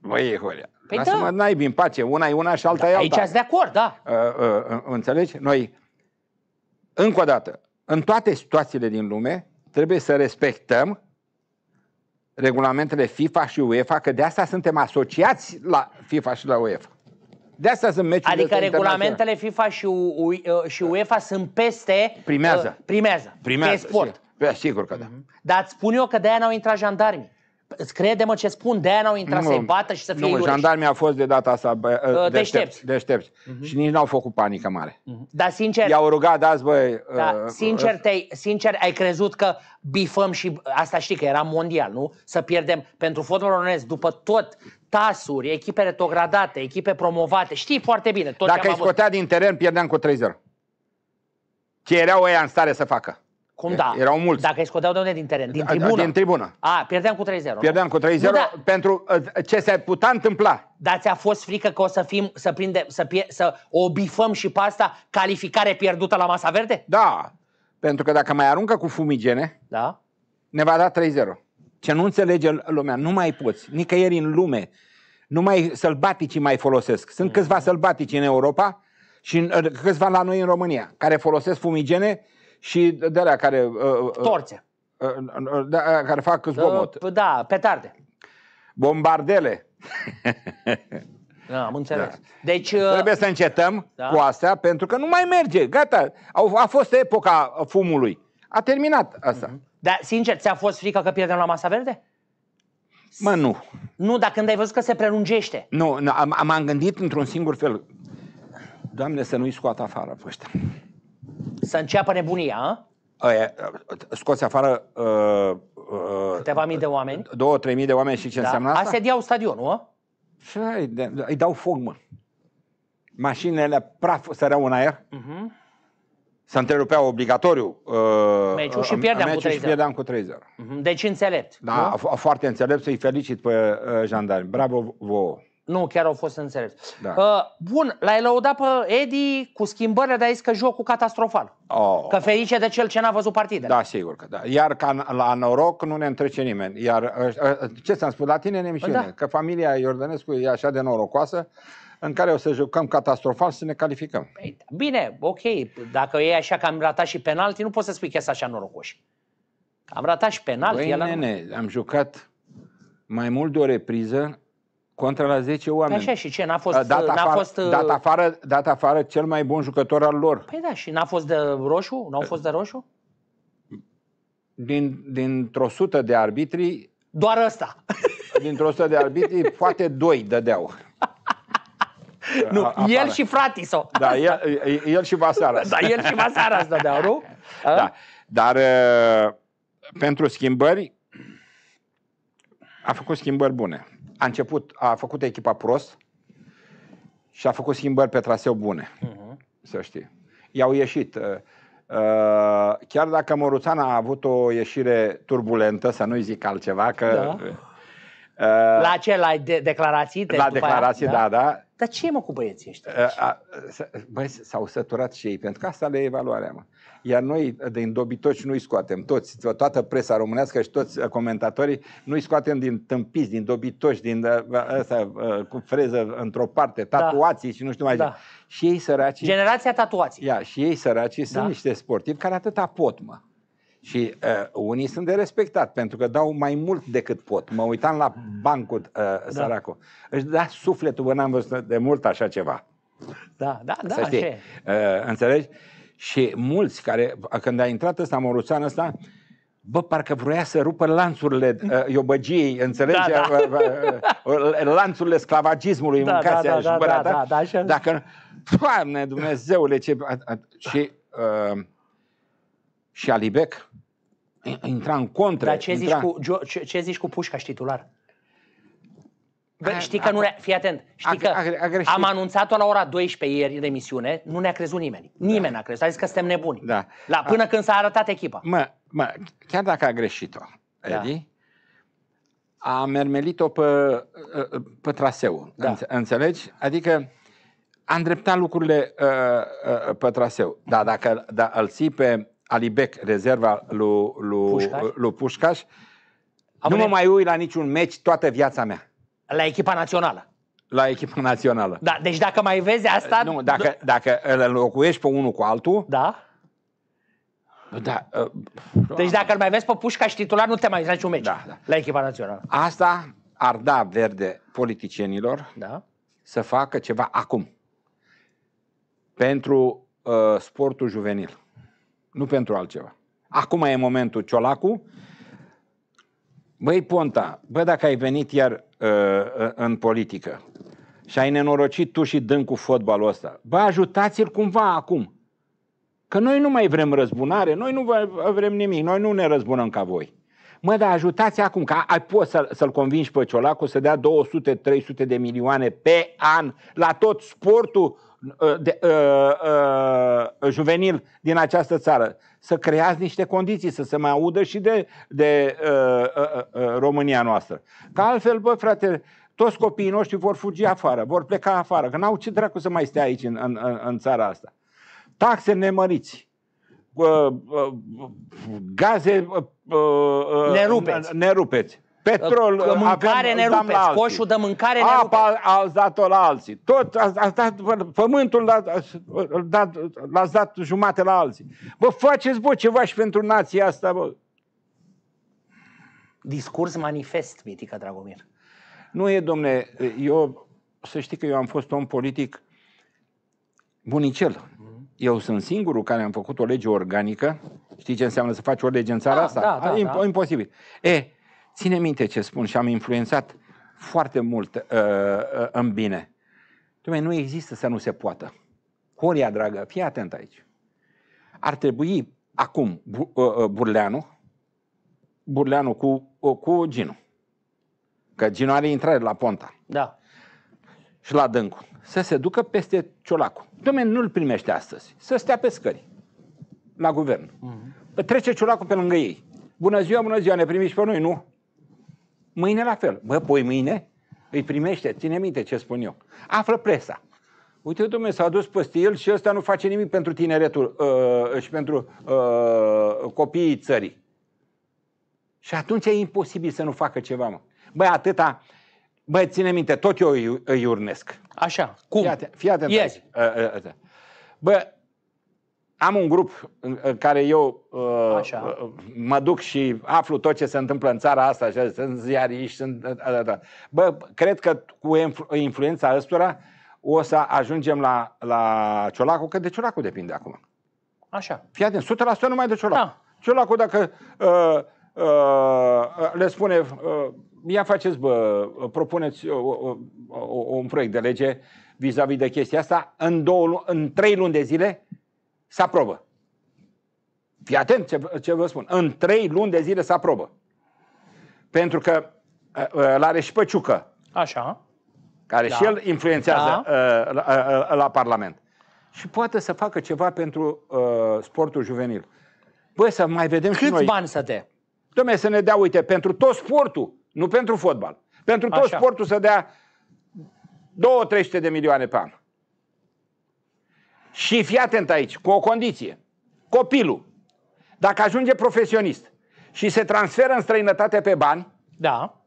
Băi, Horia, Păi lasă-mă da. naibii în pace. Una e una și alta e alta. Aici ați de acord, da. Uh, uh, uh, înțelegi? Noi, încă o dată, în toate situațiile din lume, trebuie să respectăm regulamentele FIFA și UEFA, că de asta suntem asociați la FIFA și la UEFA. De asta sunt meciurile Adică astea internaționale. regulamentele FIFA și, U- U- uh, și UEFA sunt peste... Primează. uh, primează. Primează, Pe sport. sigur. Pe- Sigur că da. Dar îți spun eu că de-aia n-au intrat jandarmii. Îți crede-mă ce spun, de-aia n-au intrat să-i bată și să fie nu, iureși. jandarmii au fost de data asta bă, Uh, deștepți. deștepți. deștepți. Și nici n-au făcut panică mare. Dar sincer, I-au rugat azi, băi... da, uh, sincer, te sincer, ai crezut că bifăm și asta știi că era mondial, nu? Să pierdem pentru fotbalul românesc după tot tasuri, echipe retrogradate, echipe promovate. Știi foarte bine tot Dacă ce am îi avut. scotea din teren, pierdeam cu 3-0. Ce erau ăia în stare să facă? Cum da? Erau mulți. Dacă îi scoteau de unde din teren? Din Da, tribună? Din tribună. A, pierdeam cu 3-0. nu? Pierdeam cu 3-0 Nu, da, pentru uh, ce se putea întâmpla. dar ți-a fost frică că o să fim, să prinde, să, pie, să o bifăm și pe asta calificare pierdută la masa verde? Da, pentru că dacă mai aruncă cu fumigene, Da? ne va da 3-0. Ce nu înțelege lumea, nu mai poți, nicăieri în lume, numai sălbaticii mai folosesc. Sunt câțiva sălbatici în Europa și în- uh, câțiva la noi în România, care folosesc fumigene și de alea care, uh, uh, Torțe. uh, uh, da, care fac zgomot. Uh, Da, petarde. Bombardele. Da, am înțeles. Da. Deci, uh, Trebuie să încetăm Da. cu astea pentru că nu mai merge. Gata. Au, a fost epoca fumului. A terminat asta. dar sincer, ți-a fost frică că pierdem la masa verde? Mă, nu. Nu, dar când ai văzut că se prelungește. Nu, nu am, am gândit într-un singur fel. Doamne, să nu-i scoată afară pe ăștia. Să înceapă nebunia, a? Aia, scoți afară uh, uh, câteva mii de oameni. două, trei mii de oameni și ce înseamnă asta? Asediau stadionul, a? Și ai, de, îi dau foc, mă. Mașinile praf săreau în aer. Mhm. Se întrerupeau obligatoriu uh, Meciul și uh, pierdeam cu meciul și 3-0. pierdeam cu 3-0. Mhm. Deci înțelept. Da, nu? a, f- a, foarte înțelept să-i felicit pe uh, jandarmi. Bravo vouă. Nu, chiar au fost înțelepți. Da. Uh, bun, l-ai lăudat pe Edi cu schimbările, dar ai zis că jocul catastrofal. Oh. Că ferice de cel ce n-a văzut partidele. Da, sigur că da. Iar ca la noroc nu ne întrece nimeni. Iar uh, uh, ce ți-am spus la tine în emisiune? Da. Că familia Iordănescu e așa de norocoasă în care o să jucăm catastrofal să ne calificăm. Păi, Bine, ok, dacă e așa că am ratat și penalti, nu poți să spui că sunt așa norocoși. Am ratat și penalti. Băi, el a- nene, am jucat mai mult de o repriză contra la 10 Păi oameni. așa și ce, n-a fost... dat, n-a afară, fost uh, dat, afară, dat afară cel mai bun jucător al lor. Păi da, și n-a fost de roșu? N-au fost de roșu? Din, dintr-o sută de arbitri, Doar ăsta. dintr-o sută de arbitri, poate doi dădeau. Nu, A- afară. el și fratiso. Da, el, el și Vasara. Da, el și Masara îți dădeau, nu? Da. Dar uh, pentru schimbări a făcut schimbări bune. A început, a făcut echipa prost și a făcut schimbări pe traseu bune, Mhm. să știi. I-au ieșit. uh, uh, Chiar dacă Moruțan a avut o ieșire turbulentă, să nu-i zic altceva, că... Da. uh, La ce? La de- declarații? De, la după declarații, aia? da, da. Dar ce e, mă cu băieții ăștia? Uh, a- s- Băi, s-au săturat și ei, pentru că asta le e evaluarea, mă. Iar noi, din dobitoci, nu-i scoatem toți, toată presa românească și toți uh, comentatorii, nu-i scoatem din tâmpiți, din dobitoci, din uh, ăsta, uh, cu freză într-o parte, tatuații și nu știu mai Da. da. Și ei săraci, Generația tatuații. ia, și ei săraci sunt Da. niște sportivi care atâta pot, mă. Și uh, unii sunt de respectat, pentru că dau mai mult decât pot. Mă uitam la bancul uh, Da. săracul. Își da sufletul, bă, n-am văzut de mult așa ceva Da, da, da, să știi. ce? Uh, înțelegi? Și mulți care, când a intrat ăsta, Moruțan ăsta, bă, parcă vroia să rupă lanțurile uh, iobăgiei, înțelegi? Da, da. Uh, uh, lanțurile sclavagismului, Da, mâncați da, da, și da, bărata. da, da, așa. Dacă, Doamne, Dumnezeule, ce... A, a, și, uh, și Alibec intra în contră. Dar ce zici, intra... cu, Jo- ce, ce zici cu Pușca titular? Bă, A- știi că a- nu ne, fii atent, știi a- că a- a greșit. am anunțat-o la ora 12 ieri în emisiune, nu ne-a crezut nimeni. Nimeni n-a crezut, a zis că suntem nebuni. Da. La, până când s-a arătat echipa. Mă, mă, chiar dacă a greșit-o, Da. Edi, a mermelit-o pe, pe traseu. Da. Înțe- Înțelegi? Adică a îndreptat lucrurile uh, uh, pe traseu. Dar dacă da, îl ții pe Alibec, rezerva lui, lui, Pușcaș? lui Pușcaș, Am nu mă un- mai uit la niciun meci toată viața mea. La echipa națională. La echipa națională. Da, deci dacă mai vezi asta... Nu, dacă, dacă îl înlocuiești pe unul cu altul, Da? da, uh, Deci dacă îl mai vezi pe Pușcaș și titular, nu te mai uiți la niciun meci. Da, da. La echipa națională. asta ar da verde politicienilor Da? să facă ceva acum pentru uh, sportul juvenil, nu pentru altceva. Acum e momentul Ciolacu. Băi, Ponta, bă, dacă ai venit iar uh, uh, în politică și ai nenorocit tu și dând cu fotbalul ăsta, bă, ajutați-l cumva acum. Că noi nu mai vrem răzbunare, noi nu vă- vrem nimic, noi nu ne răzbunăm ca voi. Mă, dar ajutați acum, că ai poți să, să-l convingi pe Ciolacu să dea 200-300 de milioane pe an la tot sportul uh, de, uh, uh, juvenil din această țară. Să creați niște condiții, să se mai audă și de, de uh, uh, uh, România noastră. Că altfel, bă, frate, toți copiii noștri vor fugi afară, vor pleca afară, că n-au ce dracu să mai stea aici în, în, în, în țara asta. Taxe nemăriți, uh, uh, gaze uh, uh, Nerupeți. nerupeți. Petrol, Că mâncare avem, ne îl dăm rupeți, la alții. coșul de mâncare ne Apa ați dat-o la alții. Tot ați, ați dat, pământul l-ați, îl dat, l-ați dat jumate la alții. Bă, faceți bă ceva și pentru nația asta, bă. Discurs manifest, Mitică Dragomir. Nu e, domne, eu, să știi că eu am fost om politic bunicel. Eu sunt singurul care am făcut o lege organică. Știi ce înseamnă să faci o lege în țara Da, asta? da, da, E da. imposibil. E, ține minte ce spun și am influențat foarte mult uh, uh, în bine. Dom'le, nu există să nu se poată. Horia, dragă, fii atent aici. Ar trebui acum Bu- uh, uh, Burleanu, Burleanu cu, uh, cu Ginu. Că Ginu are intrare la Ponta Da. și la Dâncu. Să se ducă peste Ciolacu. Dom'le, nu-l primește astăzi. Să stea pe scări la guvern. Mm-hmm. Trece Ciolacu pe lângă ei. Bună ziua, bună ziua, ne primiți pe noi, nu? Mâine la fel. Bă, poi mâine îi primește, ține minte ce spun eu. Află presa. Uite, domnule, s-a dus peste el și ăsta nu face nimic pentru tineretul uh, și pentru uh, copiii țării. Și atunci e imposibil să nu facă ceva, mă. Băi, atâta, Băi, ține minte, tot eu îi, îi urnesc. Așa, cum? Fii atent, fii atent Yes. aici. Uh, uh, uh. Bă, am un grup în, în care eu uh, Așa. uh, mă duc și aflu tot ce se întâmplă în țara asta, așa, sunt ziariști, sunt... Uh, uh, uh. Bă, cred că cu influ- influența ăstora o să ajungem la, la Ciolacu, că de Ciolacu depinde acum. Așa. Fii atent, 100% numai de Ciolacu. Da. Ciolacu dacă uh, uh, le spune, uh, ia faceți, bă, propuneți uh, uh, uh, un proiect de lege vis-a-vis de chestia asta, în, două, lu- în trei luni de zile se aprobă. Fii atent ce, ce vă spun. În trei luni de zile se aprobă. Pentru că uh, uh, l-are și pe Ciucă, Așa. care Da. și el influențează Da. uh, la, uh, la Parlament. Și poate să facă ceva pentru uh, sportul juvenil. Băi, să mai vedem și Câți noi. bani să dea? Dom'le, să ne dea, uite, pentru tot sportul, nu pentru fotbal. Pentru tot Așa. sportul să dea 2-300 de milioane pe an. Și fii atent aici, cu o condiție. Copilul, dacă ajunge profesionist și se transferă în străinătate pe bani, Da.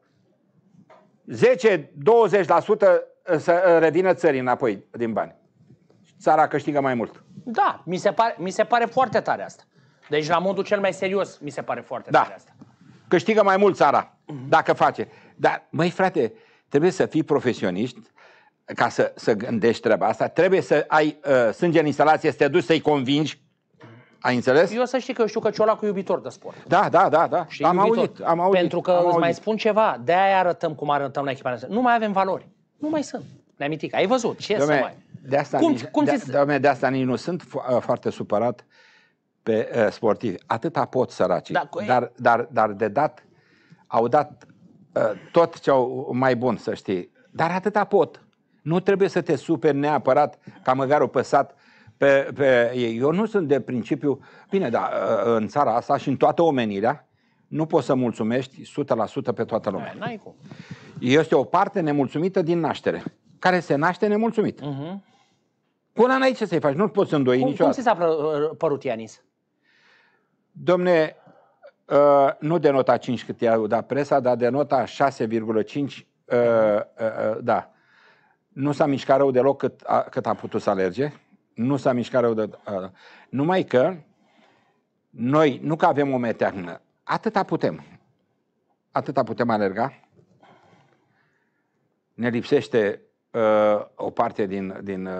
10-20% să revină țării înapoi din bani. Țara câștigă mai mult. Da, mi se, pare, mi se pare foarte tare asta. Deci la modul cel mai serios mi se pare foarte Da. tare asta. câștigă mai mult țara, dacă face. Dar, măi frate, trebuie să fii profesionist ca să, să gândești treaba asta. Trebuie să ai uh, sânge în instalație, să te duci să-i convingi. Ai înțeles? Eu să știi că eu știu că Ciolacu e iubitor de sport. Da, da, da, da. Și am iubitor. auzit, am auzit. Pentru că am îți auzit. mai spun ceva, de aia arătăm cum arătăm la echipa noastră. Nu mai avem valori. Nu mai sunt. Neamitic, ai văzut? Ce să Dom'le, mai... de asta, Cum- nici, cum de, ți- dom'le, de asta nici nu sunt fo- uh, foarte supărat pe uh, sportivi. Atâta pot săracii. Da, cu- dar, dar, dar de dat au dat uh, tot ce au mai bun, să știi. Dar atâta pot. Nu trebuie să te superi neapărat ca măgarul păsat pe, pe ei. Eu nu sunt de principiu... Bine, da, uh, în țara asta și în toată omenirea nu poți să mulțumești 100% pe toată lumea. N-ai cum. Este o parte nemulțumită din naștere, care se naște nemulțumit. Mhm. Până în aici ce să-i faci? Nu poți îndoi Cum, cum niciodată. ți s-a plă- părut Ianis? Domne, uh, nu de nota 5 cât i-a dat presa, dar de nota 6,5, uh, uh, uh, da. Nu s-a mișcat rău deloc cât a, cât a putut să alerge. Nu s-a mișcat rău de... Uh, numai că noi, nu că avem o meteagnă, atâta putem. Atâta putem alerga. Ne lipsește uh, o parte din, din uh,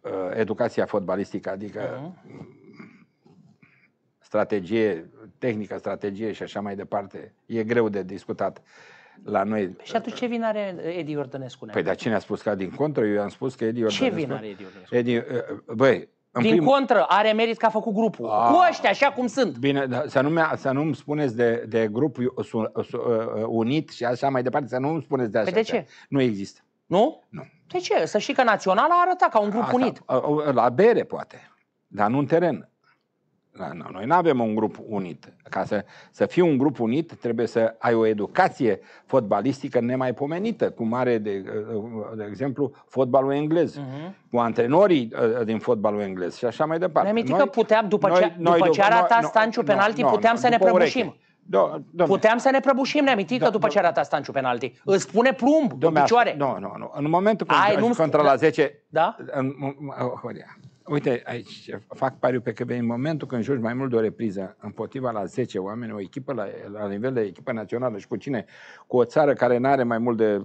uh, educația fotbalistică, adică strategie, tehnică, strategie și așa mai departe. E greu de discutat la noi. Și atunci ce vină are Edi Iordănescu? Păi dar cine a spus că din contră? Eu am spus că Edi ce Iordănescu... vină are Edi Iordănescu? Edi, uh, băi, în Din primul... contră, are merit că a făcut grupul. Ah. Cu ăștia, așa cum sunt. Bine, dar să, nu să nu-mi spuneți de, de grup uh, su- su- uh, unit și așa mai departe, să nu-mi spuneți de așa. Păi de ce? Nu există. Nu? Nu. De ce? Să știi că Național a arătat ca un grup Asta, unit. uh, uh, La bere poate, dar nu în teren. La- no- Noi nu avem un grup unit. Ca să, să fii un grup unit, trebuie să ai o educație fotbalistică nemaipomenită, cum are, de, uh, de exemplu, fotbalul englez, Mhm. cu antrenorii uh, din fotbalul englez și așa mai departe. Ne aminti că puteam, după ce- după ce arata Stanciu penalti, puteam să ne prăbușim. Do, domne, Puteam să ne prăbușim, ne aminti că Da, după da. ce arată Stanciu penalti. Îți pune plumb în domne, picioare. Nu, nu, nu. În momentul când Ai, Ai, nu-mi contra spune- la 10, Da? În, oh, Horia. Uite, aici fac pariu pe că în momentul când joci mai mult de o repriză împotriva la 10 oameni, o echipă la, la nivel de echipă națională și cu cine? Cu o țară care nu are mai mult de uh,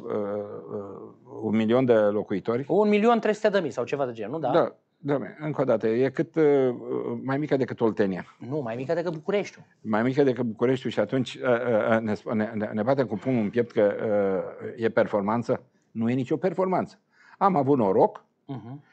uh, un milion de locuitori. Un milion 300 de mii sau ceva de genul, nu? Da? Da, domne, încă o dată, e cât uh, mai mică decât Oltenia. Nu, mai mică decât Bucureștiul. Mai mică decât Bucureștiul și atunci uh, uh, ne, sp- ne, ne, ne batem cu pumnul în piept că uh, e performanță. Nu e nicio performanță. Am avut noroc, Mhm.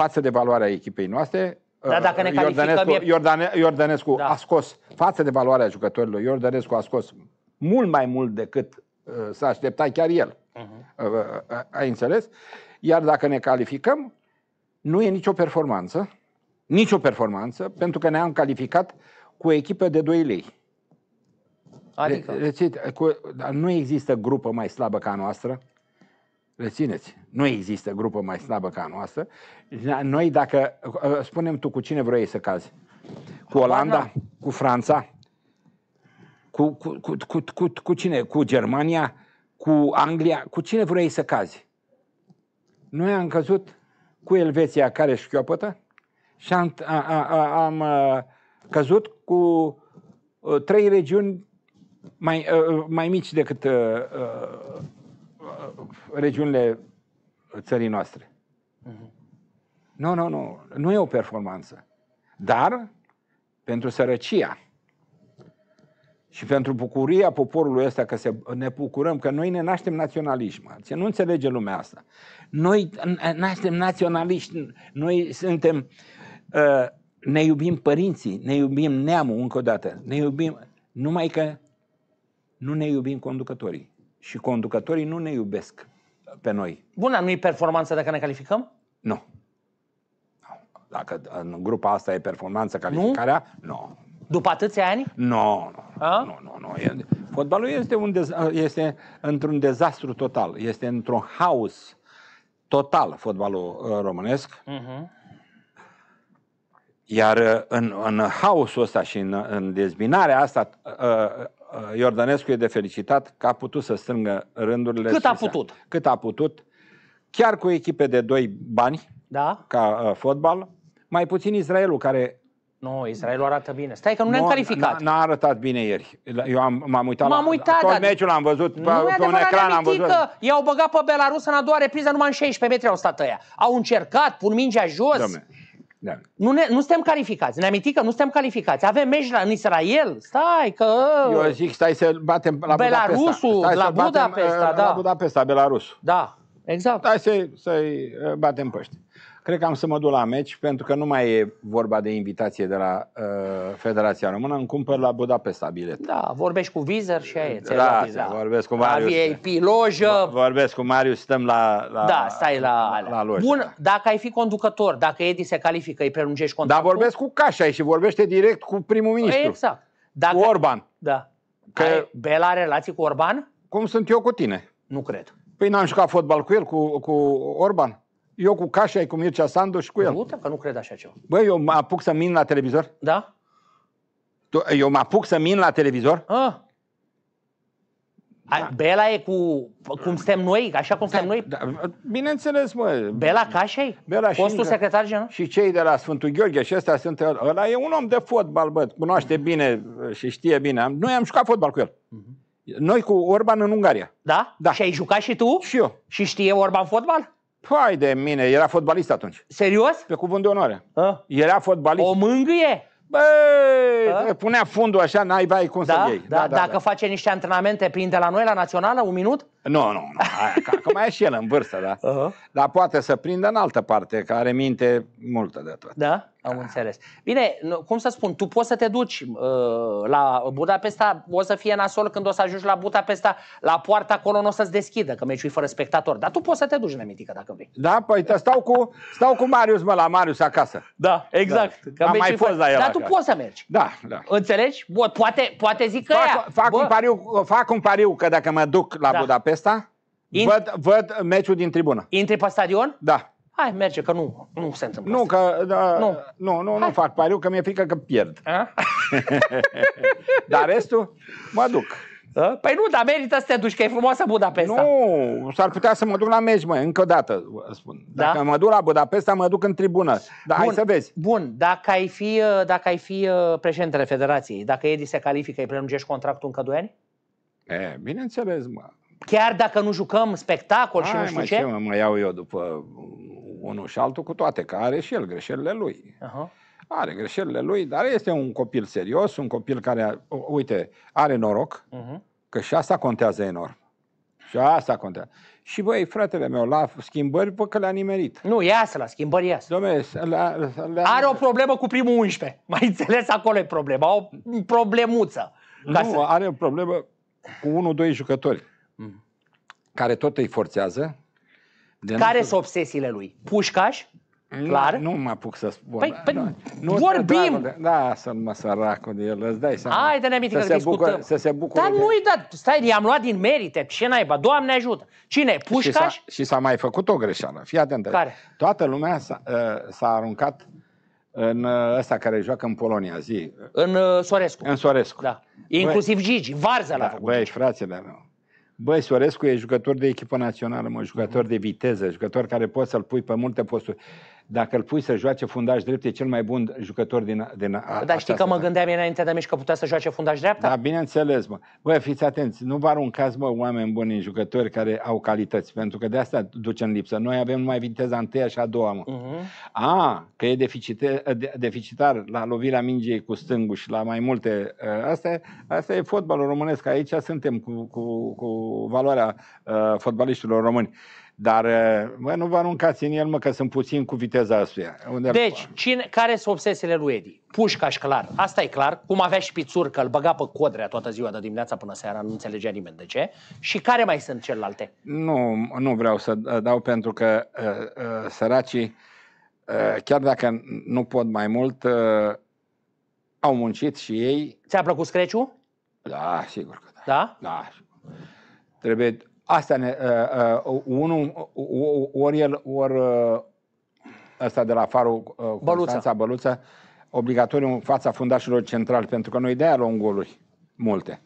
Față de valoarea echipei noastre. Dar dacă ne uh, calificăm, Iordănescu, e- Iordane, Iordănescu Da. a scos, față de valoarea jucătorilor, Iordănescu a scos mult mai mult decât uh, s-a aștepta chiar el. Mhm. Uh, uh, ai înțeles? Iar dacă ne calificăm, nu e nicio performanță, nicio performanță, pentru că ne-am calificat cu o echipă de 2 lei. Adică, Re- rețineți, cu, dar nu există grupă mai slabă ca a noastră. Rețineți, nu există grupă mai slabă ca a noastră. Noi dacă, uh, spunem tu cu cine vrei să cazi? Cu Habar Olanda, n-am. cu Franța, Cu, cu, cu, cu, cu, cu cine? Cu Germania? Cu Anglia? Cu cine vrei să cazi? Noi am căzut cu Elveția care șchiopătă și am, a, a, a, am a, căzut cu a, trei regiuni mai, a, mai mici decât a, a, a, regiunile țării noastre. Nu, nu, nu. Nu e o performanță. Dar, pentru sărăcia și pentru bucuria poporului ăsta că se, ne bucurăm, că noi ne naștem naționalism. Ce nu înțelege lumea asta. Noi naștem naționaliști, noi suntem, uh, ne iubim părinții, ne iubim neamul încă o dată, ne iubim, numai că nu ne iubim conducătorii. Și conducătorii nu ne iubesc pe noi. Bun, dar nu e performanță dacă ne calificăm? Nu. Dacă în grupa asta e performanță, calificarea, nu. După atâția ani? Nu, nu, A? nu, nu, nu. E- Fotbalul este, un dez, este într-un dezastru total, este într-un haos total fotbalul uh, românesc, Uh-huh. iar uh, în, în haosul ăsta și în, în dezbinarea asta, uh, uh, Iordănescu e de felicitat că a putut să strângă rândurile. Cât și a să- putut. Cât a putut, chiar cu echipe de doi bani, Da? ca uh, fotbal, mai puțin Israelul, care Nu, Israelul arată bine. Stai că nu ne-am Nu, calificat. N-a arătat bine ieri. Eu am, m-am uitat M-am la uitat, tot dar- meciul, am văzut pe, Nu e pe un adevărat, ecran, am Neamitică. văzut. I-au băgat pe Belarus în a doua repriză numai în 16 metri au stat ăia. Au încercat, pun mingea jos. Doamne, da. Nu, ne, nu suntem calificați. Ne că nu suntem calificați. Avem meci la, în Israel. Stai că... Eu zic, stai să batem la Belarusul, Budapesta. Stai la să batem, Budapesta, uh, da. La Budapesta, Belarus. Da, exact. Hai să, să-i uh, batem pe ăștia. Cred că am să mă duc la meci, pentru că nu mai e vorba de invitație de la uh, Federația Română. Îmi cumpăr la Budapesta bilet. Da, vorbești cu Vizer și aia e. ți-ai Da, luat da, viza. vorbesc cu La Marius. VIP, lojă. Vorbesc cu Marius, stăm la, la Da, stai la alea. la lojă. Bun, dacă ai fi conducător, dacă Edi se califică, îi prelungești Dar contractul? vorbesc cu Cașa și vorbește direct cu primul ministru, Exact. Dacă, cu Orban. Da. Că- Că... Bela are relații cu Orban? Cum sunt eu cu tine? Nu cred. Păi n-am jucat fotbal cu el, cu, cu Orban. Eu cu Cașa, cu Mircea Sandu și cu el. Uite că nu cred așa ceva. Băi, eu mă apuc să min la televizor? Da? Tu- Eu mă apuc să min la televizor? Ah. Da. Bela e cu cum suntem noi, așa cum suntem noi? Da, bineînțeles, mă. Bela Cașei? Bela și Fostul încă- secretar general? Și cei de la Sfântul Gheorghe și ăsta sunt... Ăla e un om de fotbal, bă, cunoaște bine și știe bine. Am- Noi am jucat fotbal cu el. Noi cu Orban în Ungaria. Da? Da. Și ai jucat și tu? Și eu. Și știe Orban fotbal? Hai de mine, era fotbalist atunci. Serios? Pe cuvânt de onoare. Ah. Era fotbalist. O mângâie? Băi, Da? punea fundul așa, n-ai bai cum Da? să iei. da, Dacă face niște antrenamente, prinde la noi, la națională, un minut? Nu, nu, nu. Aia, că acum e și el în vârstă, da? Uh-huh. Dar poate să prindă în altă parte, care minte multă de tot. Da? Am înțeles. Bine, nu- cum să spun, tu poți să te duci uh, la Budapesta, o să fie nasol când o să ajungi la Budapesta, la poarta acolo nu o să-ți deschidă, că meciul e fără spectator. Dar tu poți să te duci, nemitică, dacă vrei. Da? Păi te stau cu, stau cu Marius, mă, la Marius acasă. Da, exact. Da. Am meciul mai e fost fără- la el Dar tu acasă. poți să mergi. Da, da. Înțelegi? Bă, poate, poate zic că ea. Fac, fac, Bă, un pariu, fac un pariu că dacă mă duc la Da. Budapesta, In- văd, văd meciul din tribună. Intri pe stadion? Da. Hai, merge, că nu, nu se întâmplă Nu, asta. că, da, Nu. nu, nu, nu, Hai. nu fac pariu, că mi-e frică că pierd. A? Dar restul, mă duc. A? Păi nu, dar merită să te duci, că e frumoasă Budapesta. Nu, s-ar putea să mă duc la meci, mă, încă o dată vă spun. Dacă Da? mă duc la Budapesta, mă duc în tribună. Dar hai Bun, să vezi. Bun, dacă ai fi, uh, dacă ai fi uh, președintele federației, dacă Edi se califică, îi prelungești contractul încă 2 ani? E, bineînțeles, mă. Chiar dacă nu jucăm spectacol și nu Hai, știu mă, ce? ce mă, mă iau eu după unul și altul cu toate, că are și el greșelile lui. Aha. Are greșelile lui, dar este un copil serios, un copil care, u- uite, are noroc, Uh-huh. că și asta contează enorm. Și asta contează. Și băi, fratele meu, la schimbări, bă, că le-a nimerit. Nu, iasă la schimbări, iasă. Dom'le, le-a, le-a... Are o problemă cu primul 11. Mai înțeles, acolo e problema. O problemuță. Ca nu, să... are o problemă cu unul, doi jucători, Mm. Care tot îi forțează. De nu Care să- sunt obsesiile lui? Pușcaș? Nu- clar? Nu mă apuc să spun. Păi- păi, Da. vorbim! dragul De, da, să mă săracul de el, îți dai seama. Hai de nemic să că se discutăm. bucură, Să se bucure Dar de- nu-i dat. Stai, i-am luat din merite. Ce naiba? Doamne ajută. Cine? și s-a, Pușcaș? și s-a mai făcut o greșeală. Fii atent. Care? Toată lumea s-a, uh, s-a aruncat în uh, ăsta care joacă în Polonia, zi, În uh, Sorescu. în Sorescu. Da. Inclusiv Gigi. Varză l-a Da, făcut. băi, fraților meu. Băi, Sorescu e jucător de echipă națională, mă, jucător de viteză, jucător care poți să-l pui pe multe posturi. Dacă îl pui să joace fundaș drept, e cel mai bun jucător din, din a, Dar știi această că mă țară. gândeam înainte de mici că putea să joace fundaș dreapta? Da, bineînțeles, mă. Băi, fiți atenți, nu vă aruncați, mă, oameni buni în jucători care au calități, pentru că de asta duce în lipsă. Noi avem numai viteza întâia și a doua, mă. Mhm. A, că e deficite, de- deficitar la lovirea mingei cu stângul și la mai multe. ă, Asta e, asta e fotbalul românesc. Aici suntem cu, cu, cu valoarea uh, fotbaliștilor români. Dar, uh, bă, nu vă aruncați în el, mă, că sunt puțin cu viteza asta. Unde Deci, cine, care sunt obsesiile lui Edi? Pușcaș clar, asta e clar, cum avea și pițur, că îl băga pe codrea toată ziua de dimineața până seara, nu înțelegea nimeni de ce. Și care mai sunt celelalte? Nu, nu vreau să dau pentru că uh, uh, săracii, uh, chiar dacă nu pot mai mult, uh, au muncit și ei. Ți-a plăcut Screciu? Da, sigur că da. Da? Da. Trebuie, asta ne, uh, uh, unul, uh, ori el, ori uh, ăsta de la farul uh, Constanța Băluță, obligatoriu în fața fundașilor centrali, pentru că noi de-aia luăm goluri multe.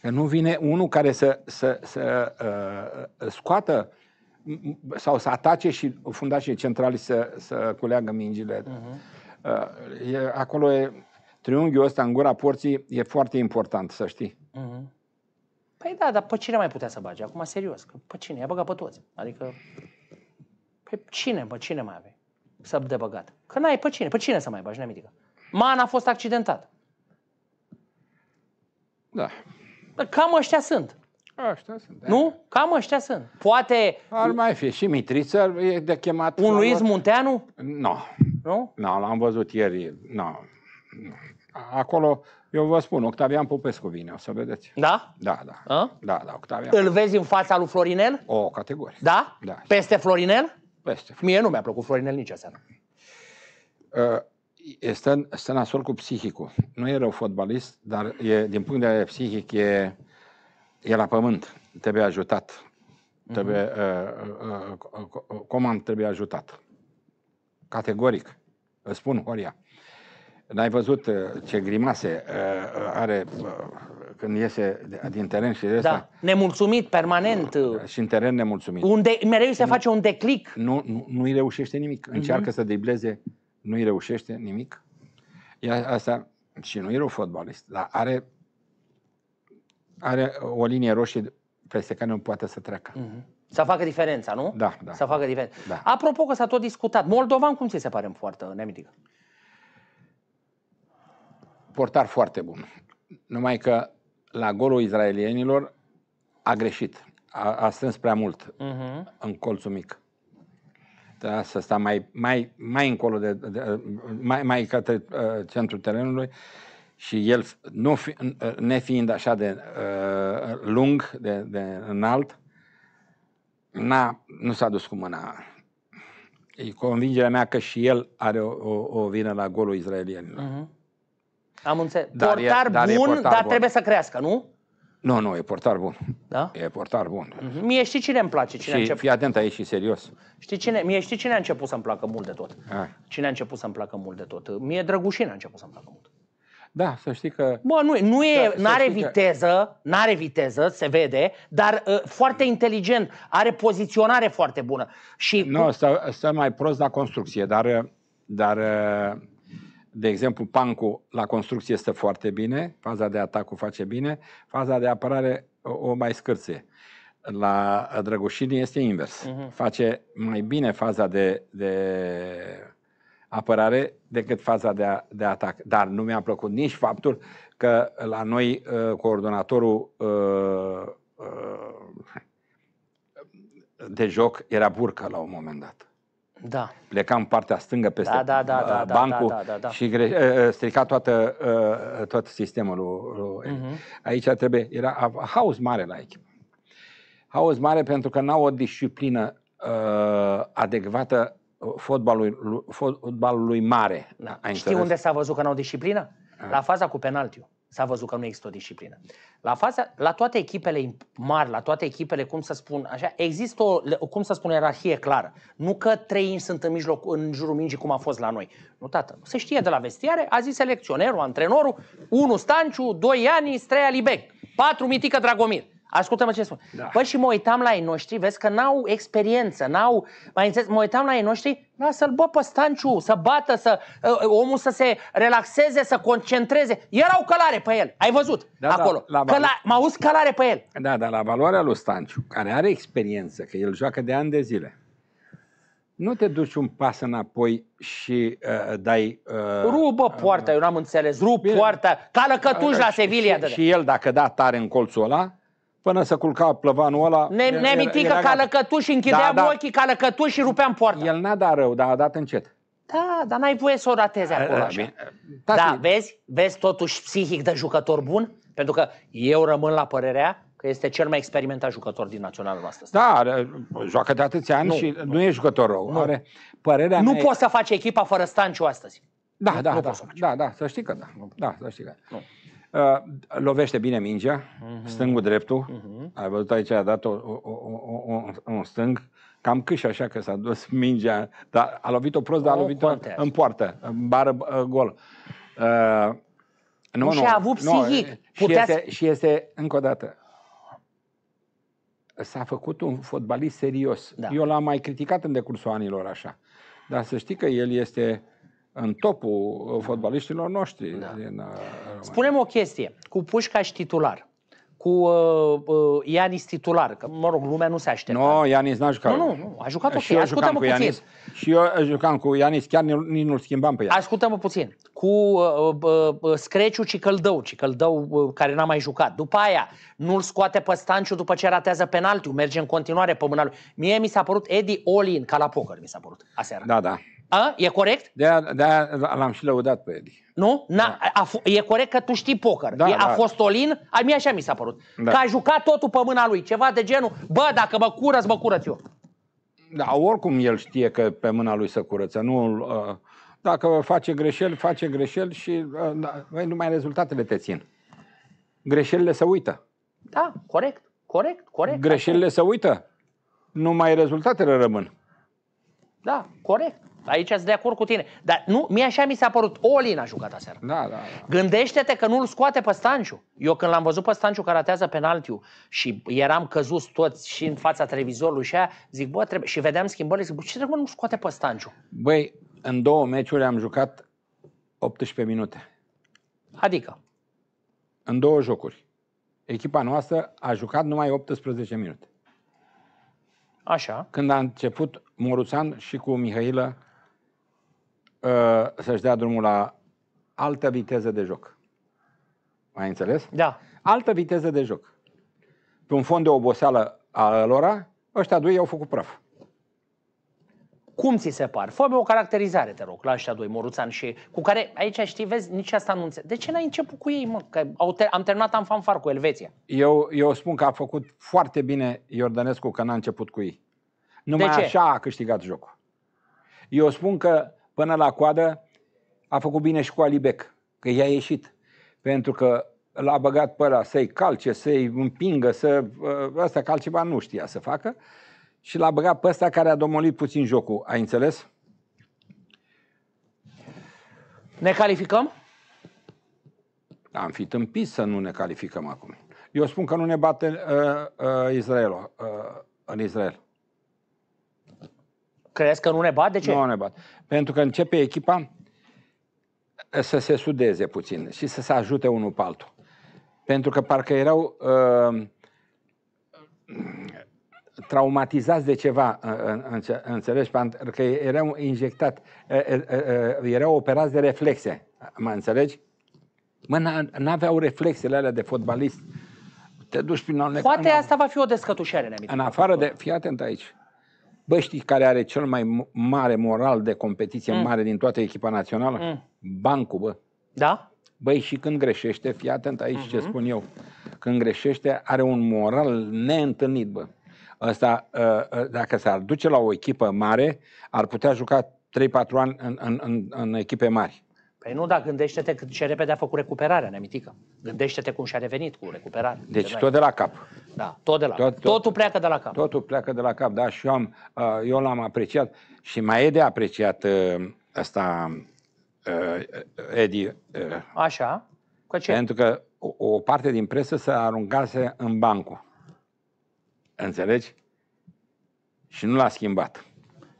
Că nu vine unul care să, să, să uh, scoată m- m- sau să atace și fundașii centrali să, să culeagă mingile. Uh-huh. Uh, e, acolo e, triunghiul ăsta în gura porții e foarte important, să știi. Mhm. Păi da, dar pe cine mai putea să bage? Acum, serios, că pe cine? I-a băgat pe toți. Adică, pe cine, pe cine mai avei să de băgat? Că n-ai pe cine, pe cine să mai bagi, neamitică? Man a fost accidentat. Da. Bă, Cam ăștia sunt, Așa sunt. nu? Cam ăștia sunt. Poate Ar mai fi și Mitriță e de chemat. un Luis Munteanu, Nu, nu? nu, l-am văzut ieri. Nu. Acolo, eu vă spun, Octavian Popescu vine, o să vedeți. Da? Da, da. A? Da, da, Octavian. Îl vezi în fața lui Florinel? O categorie. Da? Da. Peste Florinel? Peste. Mie nu mi-a plăcut Florinel nici aseară. Uh, Este, este nasol cu psihicul. Nu e rău fotbalist, dar e, din punct de vedere psihic e, e la pământ. Trebuie ajutat. Trebuie, uh, uh, uh, comand trebuie ajutat. Categoric. Îți spun, Horia. N-ai văzut uh, ce grimase uh, are uh, când iese de- din teren și de asta? Da. Nemulțumit, permanent. Și în teren nemulțumit. Un de, mereu se face un declic. nu, nu, nu-i reușește nimic. Încearcă să dribleze, nu-i reușește nimic. Ea, asta, și nu e rău fotbalist, dar are, are o linie roșie peste care nu poate să treacă. Să facă diferența, nu? Da, da. Să facă diferența. Da. Apropo că s-a tot discutat, Moldovan cum ți se pare în foarte neamitică? Portar foarte bun. Numai că la golul izraelienilor a greșit. A, a strâns prea mult Uh-huh. în colțul mic. Da, să sta mai, mai, mai încolo, de, de, mai, mai către uh, centrul terenului și el, nu fi, uh, nefiind așa de uh, lung, de, de înalt, n-a, nu s-a dus cu mâna. E convingerea mea că și el are o, o, o vină la golul izraelienilor. Uh-huh. Am înțeles. Dar e- portar dar e bun, portar dar bun. trebuie să crească, nu? Nu, nu, e portar bun. Da? E portar bun. Mhm. Mie știi cine îmi place? Cine a Și început? fii atent aici și serios. Știi cine? Mie știi cine a început să-mi placă mult de tot? Ah. Cine a început să-mi placă mult de tot? Mie Drăgușin a început să-mi placă mult. Da, să știi că Bă, nu, nu e, Da, să n-are știi că- viteză, n-are viteză, se vede, dar uh, foarte inteligent, are poziționare foarte bună. Și Nu, stă, stă mai prost la construcție, dar, dar de exemplu, Pancu la construcție stă foarte bine, faza de atac o face bine, faza de apărare o, o mai scârție. La Drăgușini este invers. Mhm. Face mai bine faza de, de apărare decât faza de, a- de atac. Dar nu mi-a plăcut nici faptul că la noi uh, coordonatorul uh, uh, de joc era burcă la un moment dat. Da. Pleca în partea stângă peste Da, da, da, da, uh, da, bancul da, da, da, da. și gre- uh, uh, strica toată, uh, tot sistemul lui, lui Mhm. Aici trebuie, era haos mare la echipă. Haos mare pentru că n-au o disciplină uh, adecvată fotbalului, fotbalului mare. Da. Ai Știi înțeles? unde s-a văzut că n-au disciplină? La faza cu penaltiu. S-a văzut că nu există o disciplină. La, fața, la toate echipele mari, la toate echipele, cum să spun, așa, există o, cum să spun, ierarhie clară. Nu că trei inși sunt în, mijloc, în jurul mingii cum a fost la noi. Nu, tată. Se știe de la vestiare, a zis selecționerul, antrenorul, unu Stanciu, doi Ianis, trei Alibec, patru Mitică Dragomir. Ascultă-mă ce spun. Da. Păi și mă uitam la ei noștri, vezi că n-au experiență, n-au... Mai înțeles, mă uitam la ei noștri, lasă-l bă pe Stanciu, să bată, să, uh, omul să se relaxeze, să concentreze. Erau călare pe el, ai văzut Da, da, acolo. la Căla... valo- M auzi călare pe el. Da, dar la valoarea lui Stanciu, care are experiență, că el joacă de ani de zile, nu te duci un pas înapoi și uh, dai... Uh, Rubă poarta, eu n-am înțeles. Rup Bine. poarta, cală cătuși la și- Sevilla. Și, de și el, dacă da tare în colțul ăla, până să culca plăvanul ăla... ne, era- nemitică era gata. cală cătuși, închideam Da, da. ochii, cală cătuși și rupeam poarta. El n-a dat rău, dar a dat încet. Da, dar n-ai voie să o ratezi acolo Eh, așa. bine. Tati, Da, vezi? Vezi totuși psihic de jucător bun? Pentru că eu rămân la părerea că este cel mai experimentat jucător din naționalul noastră. Da, are- joacă de atâția ani Nu. și nu e jucător rău. Nu. Are, părerea Nu mea e- poți să faci echipa fără Stanciu astăzi. Da, Nu- da, nu da, poți să faci. da, da, să știi că da. Da, să știi că. Nu. Uh, lovește bine mingea, Mhm. stângul dreptul. Mhm. Ai văzut aici, a dat o, o, o, o, o, un stâng, cam câș așa că s-a dus mingea, dar a lovit-o prost, dar a Nu lovit-o contează. în poartă, în bară uh, gol. Uh, Nu, și a avut psihic. Și, Putea este, și este, încă o dată, s-a făcut un fotbalist serios. Da. Eu l-am mai criticat în decursul anilor așa. Dar să știi că el este în topul uh, fotbaliștilor noștri Da. din uh, România. Spune-mi o chestie. Cu Pușcaș titular, cu uh, uh, Ianis titular, că, mă rog, lumea nu se aștepta. Nu, Ianis n-a jucat. Nu, nu, nu, a jucat ok. Și eu jucam Ascultă-mă cu puțin. Ianis. Și eu jucam cu Ianis, chiar nici nici nu-l schimbam pe el. Ascultă-mă puțin. Cu uh, uh, uh, Screciu Cicăldău, Cicăldău uh, care n-a mai jucat. După aia, nu-l scoate pe Stanciu după ce ratează penaltiul, merge în continuare pe mâna lui. Mie mi s-a părut Eddie Olin ca la poker, mi s-a părut aseară. Da, da. A? E corect? De-aia, de-aia l-am și lăudat pe Edi. Nu? Na, a, f- e corect că tu știi poker. Da, e, a da. fost Olin? A mie așa mi s-a părut. Da. Că a jucat totul pe mâna lui. Ceva de genul, bă, dacă mă curăț, mă curăț eu. Da, oricum el știe că pe mâna lui să curăță. Nu, uh, dacă face greșeli, face greșeli și uh, da, băi, numai rezultatele te țin. Greșelile se uită. Da, corect, corect, corect. Greșelile se uită. Numai rezultatele rămân. Da, corect. Aici sunt de acord cu tine. Dar nu, mie așa mi s-a părut. Olin a jucat aseară. Da, da, da. Gândește-te că nu-l scoate pe Stanciu. Eu când l-am văzut pe Stanciu că ratează penaltiul și eram căzuți toți și în fața televizorului și aia, zic, bă, trebuie... și vedeam schimbările, zic, bă, ce trebuie nu scoate pe Stanciu? Băi, în două meciuri am jucat 18 minute. Adică, În două jocuri. Echipa noastră a jucat numai 18 minute. așa, Când a început Moruțan și cu Mihailă uh, să-și dea drumul la altă viteză de joc. Mai înțeles? da. Altă viteză de joc. Pe un fond de oboseală a lor, ăștia doi au făcut praf. Cum ți se par? Fă o caracterizare, te rog, la ăștia doi, Moruțan și cu care, aici știi, vezi, nici asta nu înțeleg. De ce n-ai început cu ei, mă? Că au te- am terminat am fanfar cu Elveția. Eu, eu spun că a făcut foarte bine Iordănescu că n-a început cu ei. Numai ce? așa a câștigat jocul. Eu spun că până la coadă a făcut bine și cu Alibec, că i-a ieșit. Pentru că l-a băgat pe ăla să-i calce, să-i împingă, să... Ăsta că altceva nu știa să facă. Și l-a băgat pe ăsta care a domolit puțin jocul. Ai înțeles? Ne calificăm? Am fi tâmpit să nu ne calificăm acum. Eu spun că nu ne bate uh, uh, Israelul uh, în Israel. Crezi că nu ne bat? De ce? Nu ne bat. Pentru că începe echipa să se sudeze puțin și să se ajute unul pe altul. Pentru că parcă erau uh, traumatizați de ceva, uh, în- înțe- înțelegi? Pentru că erau injectat, uh, uh, uh, erau operați de reflexe, mă înțelegi? Mă, n- n-aveau reflexele alea de fotbalist. Te duci prin alune- Poate în- asta va fi o descătușare, ne în afară de, fii atent aici, bă, știi care are cel mai m- mare moral de competiție Mm. mare din toată echipa națională? Mm. Bancul, bă. Da? Băi, și când greșește, fii atent aici Mhm. ce spun eu, când greșește are un moral neîntâlnit, bă. Ăsta, uh, uh, dacă s-ar duce la o echipă mare, ar putea juca 3-4 ani în, în, în, în echipe mari. Păi nu, dar gândește-te cât ce repede a făcut recuperarea, neamitică. Gândește-te cum și-a revenit cu recuperarea. Deci Înțelegi? tot de la cap. Da, tot de la tot- tot, tot- Totul pleacă de la cap. Totul pleacă de la cap, da, și eu, am, uh, eu l-am apreciat și mai e de apreciat uh, ăsta uh, Edi, uh, Așa? Cu ce? pentru că o, o parte din presă se aruncase în bancul. Înțelegi? Și nu l-a schimbat.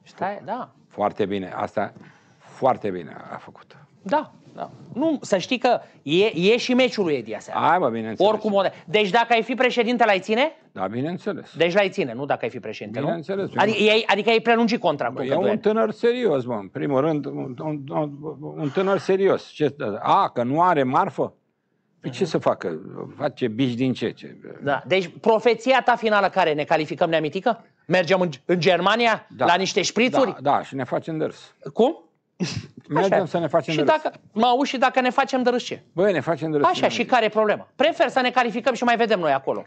Stai, da. Foarte bine. Asta foarte bine a făcut. Da, da. Nu, să știi că e, e și meciul lui Edi aseară. Hai, bă, bineînțeles. Oricum, o de- deci dacă ai fi președinte, l-ai ține? Da, bineînțeles. Deci l-ai ține, nu dacă ai fi președinte, nu? Bineînțeles. Adică, ei, adică ai prelungit contractul. Bă, încă e doi un ani. tânăr serios, mă, în primul rând, un, un, un, un tânăr serios. Ce, a, că nu are marfă? Păi ce să facă? Face bici din ce? ce? Da. Deci profeția ta finală care? Ne calificăm neamitică? Mergem în, în Germania Da. la niște șprițuri? Da, da, și ne facem dărs. Cum? Mergem Așa. să ne facem și de râs. dacă, mă auzi și dacă ne facem de râs ce? Băi, ne facem de râs. Așa, și care e problema? Prefer să ne calificăm și mai vedem noi acolo.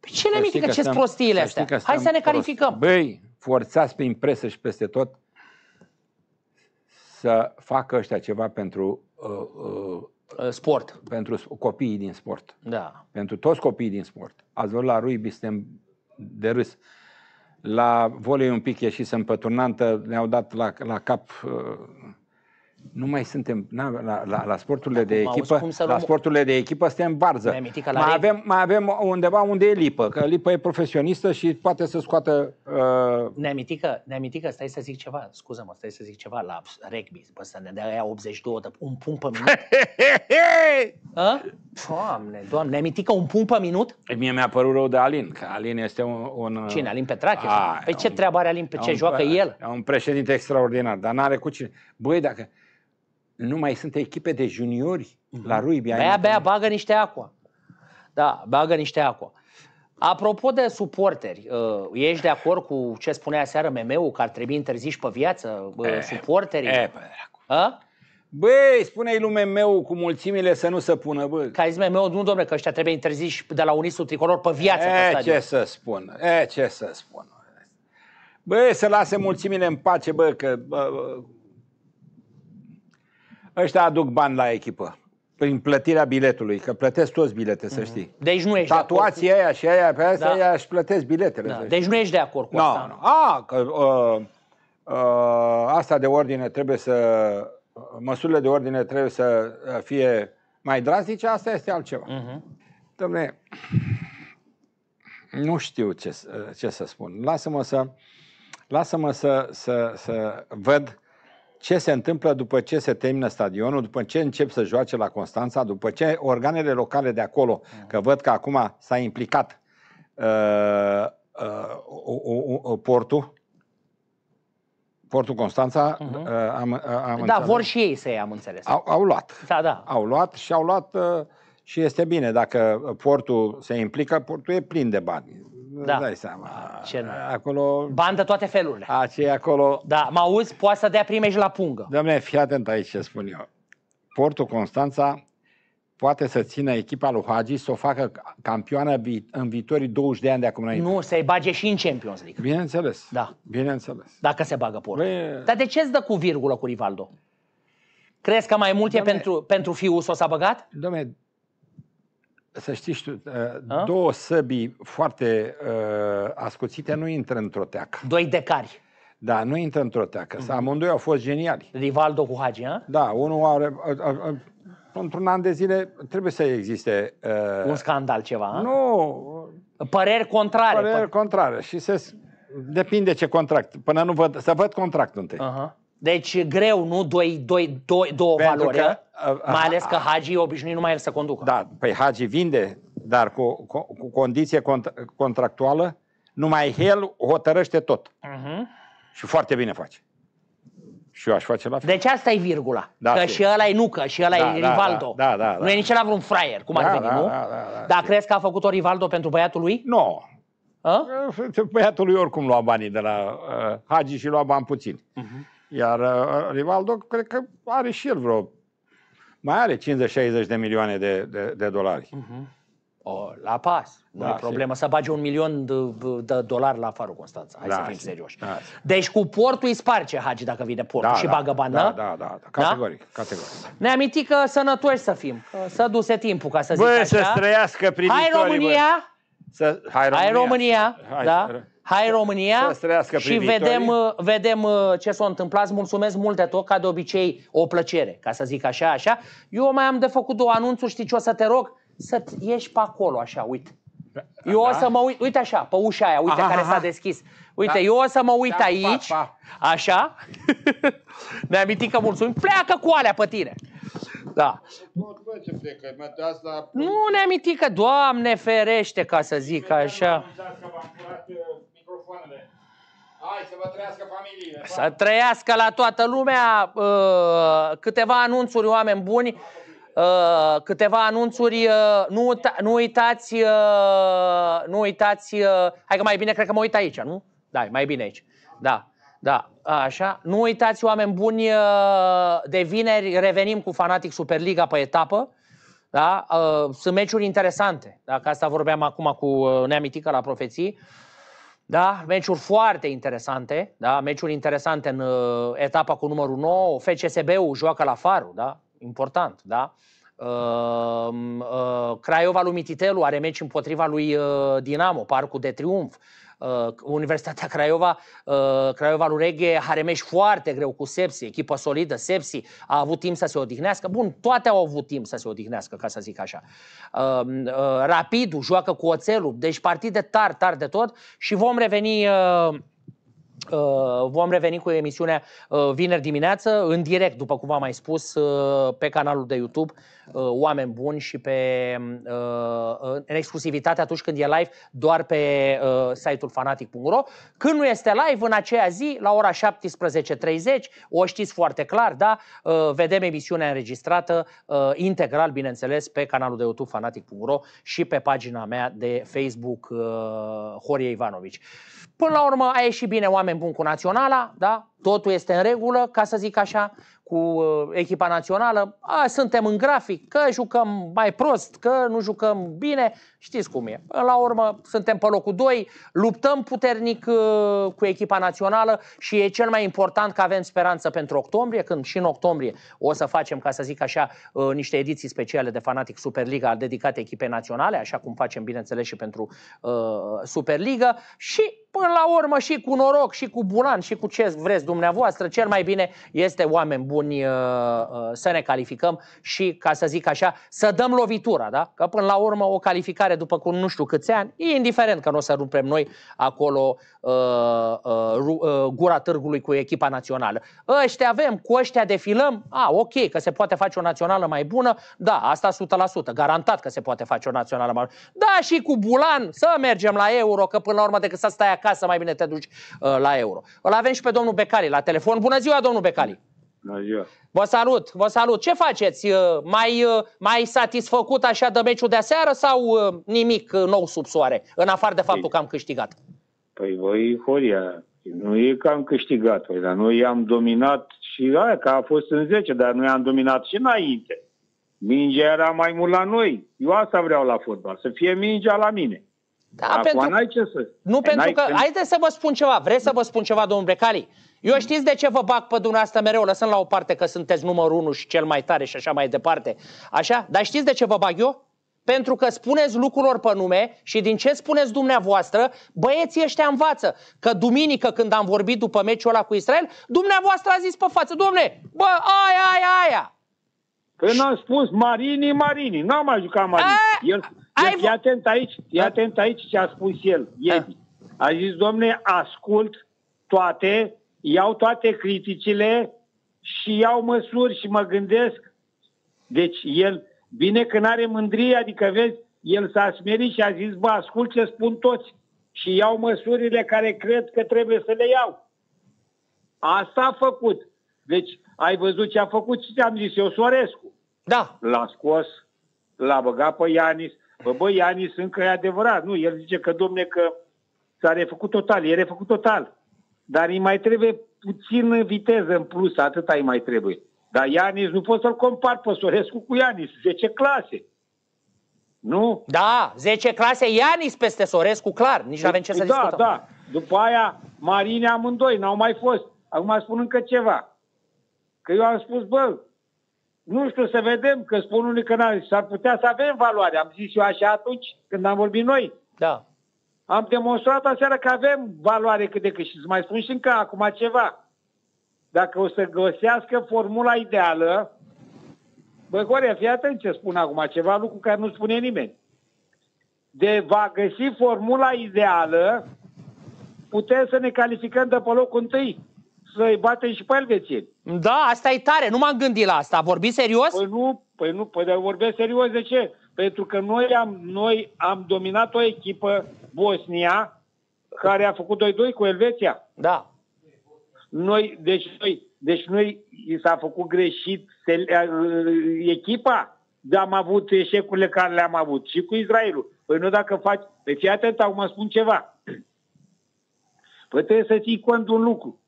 Păi ce Să știi nemitică, că ce stăm- prostiile să știi astea? că Hai stăm să ne prost. calificăm. Băi, forțați prin presă și peste tot să facă ăștia ceva pentru, uh, uh, Uh, Sport. pentru copiii din sport. Da. Pentru toți copiii din sport. Ați văzut la rugby, suntem de râs. La volei un pic ieșisem pe turnantă, ne-au dat la, la cap... uh, Nu mai suntem na, la, la, la sporturile de Acum, auzi, echipă, cum să la luăm- sporturile de echipă suntem barză. Ne-ai amintit că la Mai rugby- avem, mai avem undeva unde e lipă, că lipă e profesionistă și poate să scoată uh, Neamitică, neamitică, stai să zic ceva, scuză-mă, stai să zic ceva la rugby, bă, să ne dea aia 82 de un punct pe minut. A? Doamne, doamne, neamitică un punct pe minut? Mie mi-a părut rău de Alin, că Alin este un... un Cine, Alin Petrache? A, Păi e ce un- treabă are Alin, pe e ce un- joacă el? E un președinte extraordinar, dar n-are cu cine. Băi, dacă nu mai sunt echipe de juniori la rugby... ai Bea, bea, întâlnit? bagă niște aqua. Da, bagă niște aqua. Apropo de suporteri, uh, ești de acord cu ce spunea seară MM-ul, că ar trebui interziși pe viață uh, suporterii? E, pe dracu. A? Băi, spune-i lume meu cu mulțimile să nu se pună, bă. Că a zis MM-ul, nu domne, că ăștia trebuie interziși de la Unisul Tricolor pe viață pe E, stadion. ce să spun, e, ce să spun. Bă, să lase mulțimile în pace, bă, că bă, bă, ăștia aduc bani la echipă prin plătirea biletului, că plătesc toți bilete, să știi. Deci nu ești de acord Tatuații aia și aia pe astea, Da. aia își plătesc biletele. cu... să Da. știi. Deci nu ești de acord cu Nu, asta. nu. A, că uh, uh, asta de ordine trebuie să, măsurile de ordine trebuie să uh, fie mai drastice, asta este altceva. Mhm. Dom'le, nu știu ce, să- ce să spun. Lasă-mă să, lasă-mă să, să, să văd ce se întâmplă după ce se termină stadionul, după ce încep să joace la Constanța, după ce organele locale de acolo, că văd că acum s-a implicat uh, uh, uh, uh, portul, portul Constanța, uh, am, uh, am Da, înțeles. vor și ei să iei, am înțeles. au, au luat Da, da. au luat și au luat uh, și este bine. Dacă portul se implică, portul e plin de bani. Da. Îți dai seama. Ce nu. Acolo, Bani de toate felurile. acei acolo... Da, mă auzi, poate să dea primești la pungă. Doamne, fii atent aici ce spun eu. Portul Constanța poate să țină echipa lui Hagi să o facă campioană vi- în viitorii 20 de ani de acum înainte. Nu, să-i bage și în Champions League. Bineînțeles. Da. Bineînțeles. Dacă se bagă portul. Băi, Dar de ce îți dă cu virgulă cu Rivaldo? Crezi că mai mult e Doamne- pentru, pentru fiul s-o s-a băgat? Dom'le, să știi și tu, uh, A? două săbii foarte uh, ascuțite nu intră într-o teacă. Doi decari. Da, nu intră într-o teacă. Mm-hmm. Amândoi au fost geniali. Rivaldo cu Hagi, a? Da, unul are... A, a, a, într-un an de zile trebuie să existe... Uh, Un scandal ceva, a? nu, Păreri contrare. păreri contrare. Și se, depinde ce contract. Până nu văd... Să văd contractul întâi. Aha. Deci greu, nu? Doi, doi, doi, două Pentru valori. că, a? a, a, Mai ales că Hagi e obișnuit numai el să conducă. Da, păi Hagi vinde, dar cu, cu, cu condiție cont, contractuală, numai el hotărăște tot. Mhm. Și foarte bine face. Și eu aș face la fel. Deci asta e virgula. Da, că fi. și ăla e nucă, și ăla Da, e da, Rivaldo. da, da, da, Nu da. e nici ăla vreun fraier, cum ar Da, veni, da, nu? da, da, da, Dar știu. crezi că a făcut-o Rivaldo pentru băiatul lui? Nu. A? Băiatul lui oricum lua banii de la uh, Hagi și lua bani puțini. Mhm. Iar uh, Rivaldo, cred că are și el vreo... Mai are 50-60 de milioane de, de, de dolari. Mhm. O, la pas. Nu Da, e problemă să bage un milion de, de dolari la Farul Constanța. Hai Da, să fim sigur. serioși. Da. Deci cu portul îi sparge Hagi dacă vine portul Da, și da, bagă bani, da, da? da, da, da, categoric, categoric. Ne aminti că sănătoși să fim, că să duse timpul, ca să zic Bă, așa. să trăiască privitorii, Hai România! Bă. Să, hai România! Hai România, Hai, da? Să- Hai România Să trăiască și privitorii. vedem, uh, vedem uh, ce s-a întâmplat. Îți mulțumesc mult de tot, ca de obicei, o plăcere, ca să zic așa, așa. Eu mai am de făcut două anunțuri, știi ce o să te rog? Să ieși pe acolo, așa, uite. Eu o Da? să mă uit, uite așa, pe ușa aia, uite, Aha, care aha. s-a deschis. Uite, Da. eu o să mă uit Da, pa, aici, pa. așa. Ne amintim că mulțumim. Pleacă cu alea pe tine. Da. Tot bă, ce plecă, mă dați la... Nu ne aminti că, Doamne ferește, ca să zic așa. Hai să vă trăiască familiile. Să trăiască la toată lumea uh, câteva anunțuri, oameni buni. Uh, câteva anunțuri, uh, nu, uita, nu uitați, uh, nu uitați, uh, hai că mai bine cred că mă uit aici, nu? Da, e mai bine aici. Da, da, așa. Nu uitați, oameni buni, uh, de vineri revenim cu Fanatic Superliga pe etapă. Da? Uh, Sunt meciuri interesante. Dacă asta vorbeam acum cu uh, Neamitică la profeții. Da, meciuri foarte interesante, da, meciuri interesante în uh, etapa cu numărul 9. FCSB-ul joacă la Faru, da, important, da. Uh, uh, Craiova lui Mititelu are meci împotriva lui uh, Dinamo, Parcul de Triumf. Uh, Universitatea Craiova, uh, Craiova lui Reghe are meci foarte greu cu Sepsi, echipă solidă, Sepsi a avut timp să se odihnească. Bun, toate au avut timp să se odihnească, ca să zic așa. Uh, uh, Rapidul joacă cu Oțelul, deci partide tari, tari de tot și vom reveni uh, Uh, vom reveni cu emisiunea uh, vineri dimineață, în direct, după cum v-am mai spus, uh, pe canalul de YouTube uh, Oameni Buni și pe, uh, în exclusivitate atunci când e live doar pe uh, site-ul fanatic.ro. Când nu este live, în aceea zi, la ora 17.30, o știți foarte clar, da? Uh, vedem emisiunea înregistrată uh, integral, bineînțeles, pe canalul de YouTube fanatic.ro și pe pagina mea de Facebook uh, Horie Ivanovici. Până la urmă a ieșit bine oameni buni cu naționala, da? Totul este în regulă, ca să zic așa, cu uh, echipa națională. A, suntem în grafic, că jucăm mai prost, că nu jucăm bine, știți cum e. Până la urmă suntem pe locul 2, luptăm puternic uh, cu echipa națională și e cel mai important că avem speranță pentru octombrie, când și în octombrie o să facem, ca să zic așa, uh, niște ediții speciale de Fanatic Superliga dedicate echipei naționale, așa cum facem, bineînțeles, și pentru uh, Superliga și până la urmă și cu noroc, și cu bulan, și cu ce vreți dumneavoastră, cel mai bine este oameni buni uh, uh, să ne calificăm și, ca să zic așa, să dăm lovitura, da? Că până la urmă o calificare după cu nu știu câți ani, e indiferent că nu o să rupem noi acolo uh, uh, ru- uh, gura târgului cu echipa națională. Ăștia avem, cu ăștia defilăm, a, ok, că se poate face o națională mai bună, da, asta 100%, garantat că se poate face o națională mai bună. Da, și cu Bulan, să mergem la euro, că până la urmă decât să stai acasă, mai bine te duci uh, la euro. Îl avem și pe domnul Becali la telefon. Bună ziua, domnul Becali! Bună ziua. Vă salut, vă salut. Ce faceți? Uh, Mai, uh, mai satisfăcut așa de meciul de aseară sau uh, nimic uh, nou sub soare, în afară de faptul că am câștigat? Păi voi, Horia, nu e că am câștigat, păi, dar noi am dominat și aia, că a fost în 10, dar noi am dominat și înainte. Mingea era mai mult la noi. Eu asta vreau la fotbal, să fie mingea la mine. Da, Acum pentru, n-ai ce să... nu Păi pentru n-ai că, când- haideți să vă spun ceva, vreți să vă spun ceva, domnul Becali? Eu știți de ce vă bag pe dumneavoastră mereu, lăsând la o parte că sunteți numărul unu și cel mai tare și așa mai departe. Așa? Dar știți de ce vă bag eu? Pentru că spuneți lucrurilor pe nume și din ce spuneți dumneavoastră, băieții ăștia învață. Că duminică când am vorbit după meciul ăla cu Israel, dumneavoastră a zis pe față, domne, bă, aia, aia, aia. Când am spus Marini, Marini, n-am mai jucat Marini. A, El, ai el fii vo- atent aici, fii A. atent aici ce a spus el ieri. A zis, domne, ascult toate, iau toate criticile și iau măsuri și mă gândesc. Deci el, bine că n-are mândrie, adică vezi, el s-a smerit și a zis, bă, ascult ce spun toți și iau măsurile care cred că trebuie să le iau. Asta a făcut. Deci, ai văzut ce a făcut și ți-am zis eu, Sorescu Da, l-a scos, l-a băgat pe Ianis. Bă, bă, Ianis încă e adevărat. Nu, el zice că, domne, că s-a refăcut total. E refăcut total. Dar îi mai trebuie puțin viteză în plus, atâta îi mai trebuie. Dar Ianis, nu pot să-l compar pe Sorescu cu Ianis. 10 clase. Nu? Da, 10 clase Ianis peste Sorescu, clar, nici nu avem ce să Păi da, discutăm. da. După aia, Marine amândoi, n-au mai fost. Acum spun încă ceva. Că eu am spus, bă, nu știu, să vedem, că spun unii că n-are. S-ar putea să avem valoare. Am zis eu așa atunci, când am vorbit noi. Da. Am demonstrat aseară că avem valoare cât de cât. Și să mai spun și încă acum ceva. Dacă o să găsească formula ideală, bă, Gorea, fii atent ce spun acum, ceva lucru care nu spune nimeni. De va găsi formula ideală, putem să ne calificăm de pe locul întâi, să-i batem și pe elvețieni. Da, asta e tare, nu m-am gândit la asta. Vorbi serios? Păi nu, păi nu, păi de vorbesc serios de ce? Pentru că noi am, noi am dominat o echipă, Bosnia, care a făcut 2-2 cu Elveția. Da. Noi, deci noi, deci noi i s-a făcut greșit se, uh, echipa, de am avut eșecurile care le-am avut și cu Israelul. Păi nu dacă faci, pe fii atent, acum spun ceva. Păi trebuie să ții cont de un lucru.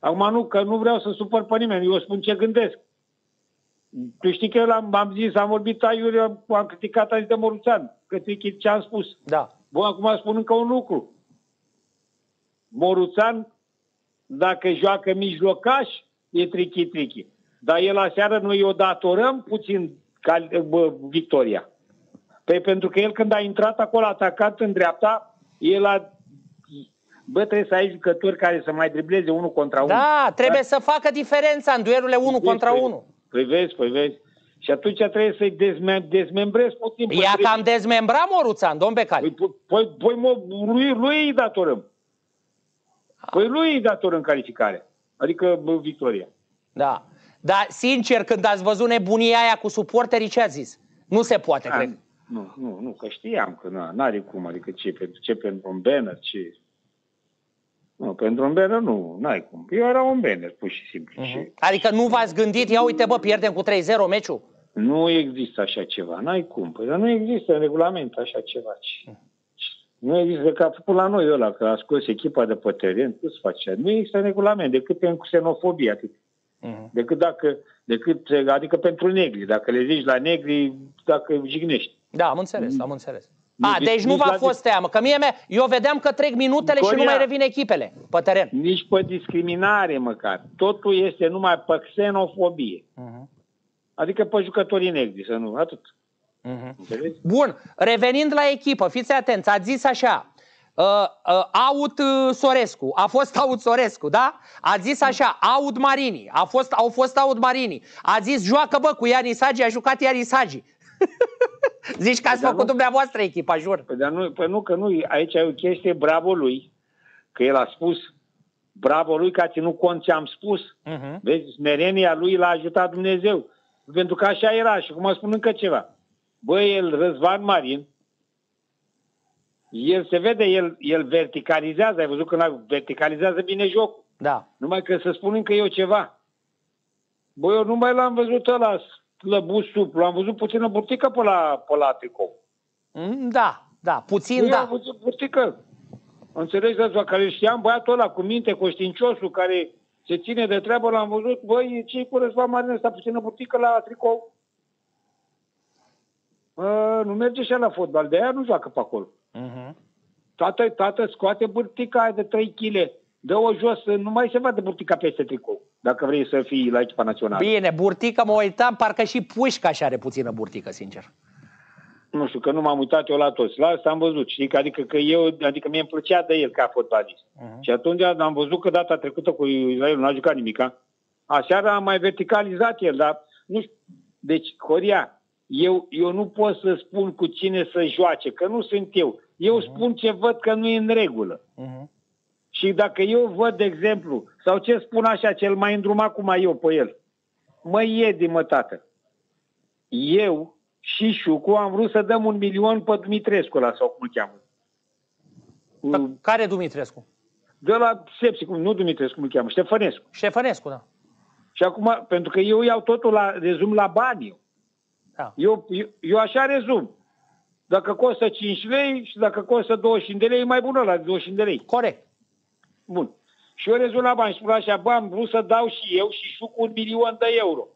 Acum nu, că nu vreau să supăr pe nimeni, eu spun ce gândesc. Tu știi că eu am, am zis, am vorbit aiurea, am criticat azi de Moruțan, că trichi ce am spus. Da. Bun, acum spun încă un lucru. Moruțan, dacă joacă mijlocaș, e trichi-trichi. Dar el aseară noi o datorăm puțin cal, bă, victoria. Păi pentru că el când a intrat acolo atacat în dreapta, el a... Bă, trebuie să ai jucători care să mai dribleze unul contra unul. Da, trebuie să facă diferența în duelurile 1 Vezi, contra păi- 1. Păi vezi, păi vezi. Și atunci trebuie să-i dezmem- dezmembrezi puțin. pe Ea trei- cam dezmembra Moruțan, domn Becali. Păi, păi, păi, păi mă, lui, lui îi datorăm. Păi lui îi datorăm calificare. Adică bă, victoria. Da. Dar, sincer, când ați văzut nebunia aia cu suporterii, ce ați zis? Nu se poate, Da, cred. Nu, nu, nu, că știam că na, n-are cum, adică ce pentru, ce pentru un banner, ce... Nu, pentru un banner nu, n-ai cum. Eu era un banner, pur și simplu. Și Adică nu v-ați gândit, ia uite bă, pierdem cu 3-0 meciul? nu există așa ceva, n-ai cum. Păi dar nu există în regulament așa ceva. Ce- Nu există că a făcut la noi ăla, că a scos echipa de pe teren, cât se face? Nu există în regulament, decât pentru xenofobie, atât. Mhm. Decât dacă, decât, adică pentru negri, dacă le zici la negri, dacă jignești. Da, am înțeles, am înțeles. Nu, A, deci deci nu nici v-a la fost teamă, că mie, mie- eu vedeam că trec minutele și nu Coria. mai revin echipele pe teren. Nici pe discriminare măcar. Totul este numai pe xenofobie. Mhm. Adică pe jucătorii negri, să nu, atât. Mhm. Înțelegi? Bun, revenind la echipă, fiți atenți, ați zis așa, uh, uh, Aut uh, Sorescu, a fost Aut Sorescu, da? Ați zis așa, Aut Marini, a fost, au fost Aut Marini. Ați zis, joacă bă cu Iani Sagi, a jucat Iani Sagi. Zici că ați Dar făcut nu- dumneavoastră echipa, jur. Păi, dar nu, păi nu, că nu, aici e o chestie, bravo lui, că el a spus, bravo lui că a ținut cont ce am spus. Mhm. Vezi, smerenia lui l-a ajutat Dumnezeu. Pentru că așa era și cum spun încă ceva. Bă, el, Răzvan Marin, el se vede, el, el verticalizează, ai văzut că n-a- verticalizează bine jocul. Da. Numai că să spun încă eu ceva. Bă, eu nu mai l-am văzut ăla slăbut suplu, am văzut puțină burtică pe la, pe la tricou. Mm, Da, da, puțin Eu am da. văzut burtică. Înțelegi, Răzvan, care îl știam băiatul ăla cu minte, conștiinciosul, care se ține de treabă, l-am văzut, băi, ce cu Răzvan Marin ăsta puțină burtică la tricou? Bă, nu merge și la fotbal, de aia nu joacă pe acolo. Mhm. Tată, tată, scoate burtica aia de 3 kg, dă-o jos, nu mai se vadă burtica peste tricou, dacă vrei să fii la echipa națională. Bine, burtică mă uitam, parcă și pușca și are puțină burtică, sincer. Nu știu, că nu m-am uitat eu la toți. La asta am văzut, știi, că adică că eu, adică mie îmi plăcea de el ca fotbalist. Mhm. Și atunci am văzut că data trecută cu Israelul n-a jucat nimica. Aseară am mai verticalizat el, dar nu știu. Deci, Coria, eu, eu nu pot să spun cu cine să joace, că nu sunt eu. Eu spun ce văd că nu e în regulă. Mhm. Și dacă eu văd, de exemplu, sau ce spun așa, cel mai îndrum acum eu pe el, mă iedi, mă, tată. Eu și Șucu am vrut să dăm un milion pe Dumitrescu ăla, sau cum îl cheamă. Pe Care Dumitrescu? De la Sepsi, cum, nu Dumitrescu, cum îl cheamă, Ștefănescu. Ștefănescu, da. Și acum, pentru că eu iau totul la rezum la bani. eu. da. Eu, eu, eu așa rezum. Dacă costă 5 lei și dacă costă 25 de lei, e mai bună la 25 de lei. Corect. Bun. Și eu rezum la bani și spun așa, bă, am vrut să dau și eu și șu cu un milion de euro.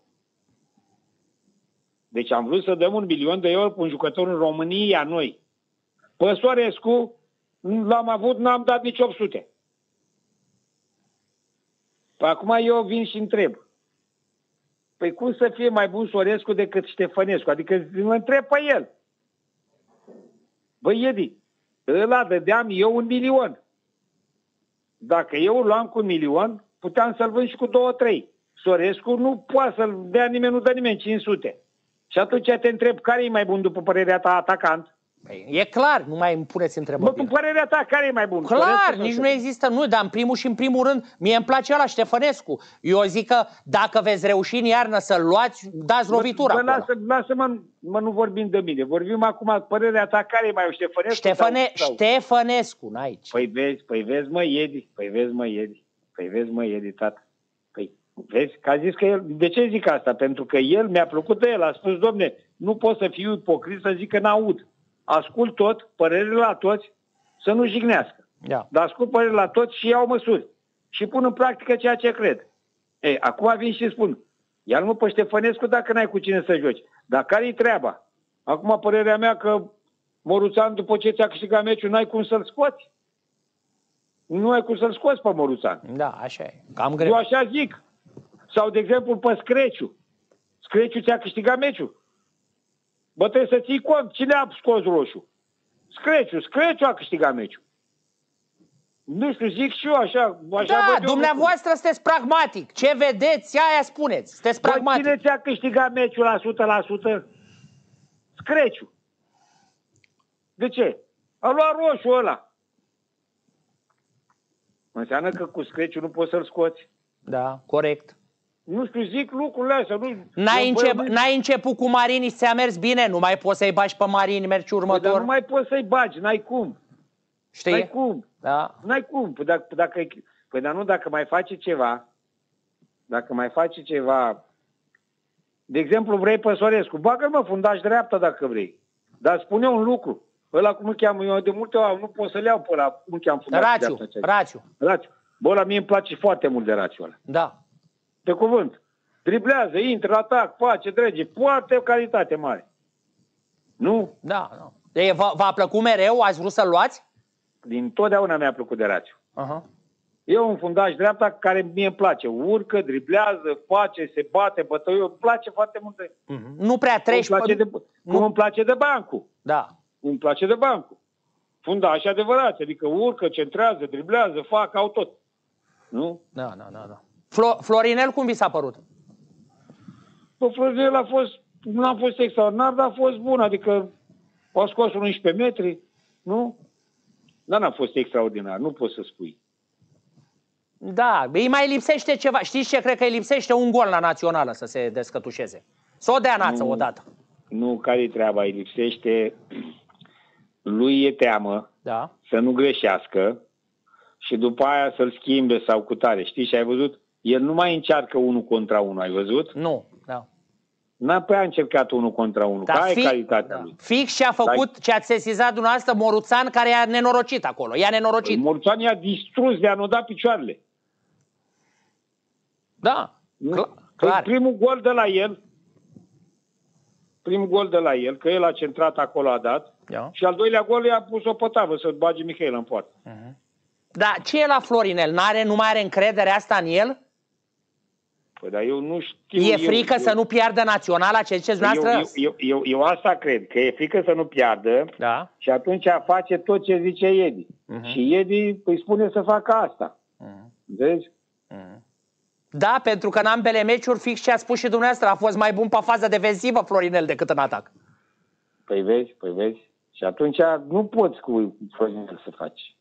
Deci am vrut să dăm un milion de euro pe un jucător în România, noi. Pe Sorescu l-am avut, n-am dat nici 800. Păi acum eu vin și întreb. Păi cum să fie mai bun Sorescu decât Ștefănescu? Adică îl întreb pe el. Băi, Edi, ăla dădeam eu un milion. Dacă eu îl luam cu un milion, puteam să-l vând și cu două, trei. Sorescu nu poate să-l dea nimeni, nu dă nimeni 500. Și atunci te întreb, care e mai bun după părerea ta atacant? Păi, e clar, nu mai îmi puneți Bă, întrebări. cu părerea ta, care e mai bun? Clar, Sorescu sau nici nu Ștefănescu? există, nu, dar în primul și în primul rând, mie îmi place ăla Ștefănescu. Eu zic că dacă veți reuși în iarnă să-l luați, dați lovitura. Bă, acolo. lasă, lasă-mă, mă, nu vorbim de mine. Vorbim acum, părerea ta, care e mai Ștefănescu? Ștefăne, sau, sau? Ștefănescu, n-aici. Păi vezi, păi vezi, mă, Edi, păi vezi, mă, Edi, păi vezi, mă, Edi, tată. Păi vezi, că a zis că el, de ce zic asta? Pentru că el, mi-a plăcut de el, a spus, domne, nu pot să fiu ipocrit să zic că n-aud. Ascult tot, părerile la toți, să nu jignească. Da. Dar ascult părerile la toți și iau măsuri. Și pun în practică ceea ce cred. Ei, acum vin și spun, ia nu pe Ștefănescu dacă n-ai cu cine să joci. Dar care-i treaba? Acum părerea mea că Moruțan, după ce ți-a câștigat meciul, n-ai cum să-l scoți. Nu ai cum să-l scoți pe Moruțan. Da, așa e. Cam greu. Eu așa zic. Sau, de exemplu, pe Screciu. Screciu ți-a câștigat meciul. Bă, trebuie să ții cont. Cine a scos roșu? Screciu. Screciu a câștigat meciul. Nu știu, zic și eu așa. așa Da, văd eu dumneavoastră sunteți pragmatic. Ce vedeți, aia spuneți. Sunteți Bă, pragmatic. cine ți-a câștigat meciul la 100%? Screciu. De ce? A luat roșu ăla. Înseamnă că cu Screciu nu poți să-l scoți. Da, corect. Nu știu, zic lucrurile astea. Nu, N-ai, Bă, încep, bă, n-ai început cu Marini și ți-a mers bine, nu mai poți să-i bagi pe Marini, mergi Păi, dar următor. nu mai poți să-i bagi, n-ai cum. Știi? N-ai cum. Da. N-ai cum. Păi, dacă, dacă, păi dar nu, dacă mai face ceva, dacă mai face ceva, de exemplu, vrei pe Sorescu, bagă mă fundaș dreapta dacă vrei. Dar spune un lucru. Ăla cum îl cheamă, eu de multe ori nu pot să-l iau pe ăla, cum îl cheamă fundaș Rațiu, dreapta. Rațiu. Rațiu. Bă, la mie îmi place foarte mult de Rațiu ăla. Da. Pe cuvânt. Driblează, intră, atac, face, drege, foarte calitate mare. Nu? Da, da. E, v-a, v-a plăcut mereu? Ați vrut să-l luați? Din totdeauna mi-a plăcut de Rațiu. Uh-huh. E un fundaș dreapta care mie îmi place. Urcă, driblează, face, se bate, bătăie. Îmi place foarte mult. De... Uh-huh. Nu prea Cum treci îmi place pe... de, nu- cum îmi place de bancul. Da. Îmi place de bancul. Fundași adevărați, adică urcă, centrează, driblează, fac, au tot. Nu? Da, da, da, da. Flo- Florinel, cum vi s-a părut? Bă, Florinel a fost, nu a fost extraordinar, dar a fost bun, adică a scos 11 metri, nu? Dar n-a fost extraordinar, nu poți să spui. Da, îi mai lipsește ceva. Știți ce? Cred că îi lipsește un gol la națională să se descătușeze. Să o dea nață Nu. odată. Nu, care-i treaba? Îi lipsește, lui e teamă Da. să nu greșească și după aia să-l schimbe sau cu tare. Știi și ai văzut? El nu mai încearcă unul contra unul, ai văzut? Nu. Da. N-a prea încercat unul contra unul, Dar că ai fi- calitatea da. lui. Fix ce a făcut, ce ați sesizat dumneavoastră Moruțan, care i-a nenorocit acolo. I-a nenorocit. Morțan i-a distrus, le-a nodat picioarele. Da. Nu? Cla- Păi clar. primul gol de la el, primul gol de la el, că el a centrat acolo, a dat, Da. și al doilea gol i-a pus o pătavă să bage Mihail în poartă. Da, ce e la Florinel? N-are, nu mai are încredere asta în el? Păi, dar eu nu știu... E eu, frică eu, să nu piardă naționala, ce ziceți eu, dumneavoastră? eu, eu, eu, eu asta cred, că e frică să nu piardă Da. și atunci face tot ce zice Edi. Mhm. Și Edi îi spune să facă asta. Mhm. Vezi? Da, pentru că în ambele meciuri, fix ce a spus și dumneavoastră, a fost mai bun pe faza defensivă Florinel decât în atac. Păi vezi, păi vezi. Și atunci nu poți cu Florinel să faci.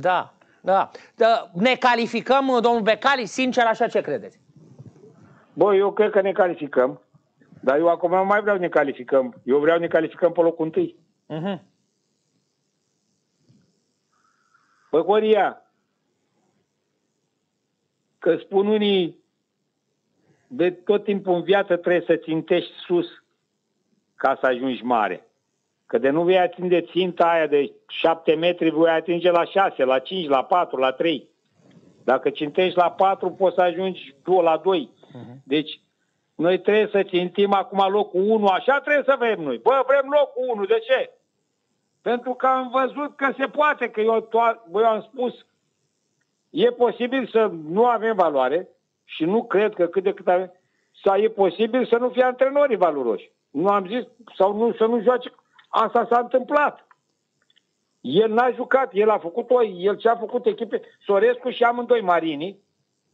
Da, da. da. Ne calificăm, domnul Becali, sincer, așa ce credeți? Bă, eu cred că ne calificăm. Dar eu acum nu mai vreau să ne calificăm. Eu vreau să ne calificăm pe locul întâi. Uh-huh. Bă, Horia, că spun unii de tot timpul în viață trebuie să țintești sus ca să ajungi mare. Că de nu vei atinge ținta aia de 7 metri, vei atinge la 6, la 5, la 4, la 3. Dacă țintești la 4, poți să ajungi tu la 2. Deci, Noi trebuie să țintim acum locul 1, așa trebuie să vrem noi. Bă, vrem locul 1, de ce? Pentru că am văzut că se poate, că eu, to- bă, eu am spus, e posibil să nu avem valoare și nu cred că cât de cât avem, sau e posibil să nu fie antrenorii valoroși. Nu am zis, sau nu, să nu joace. Asta s-a întâmplat. El n-a jucat, el a făcut-o, el ce a făcut echipe, Sorescu și amândoi Marini,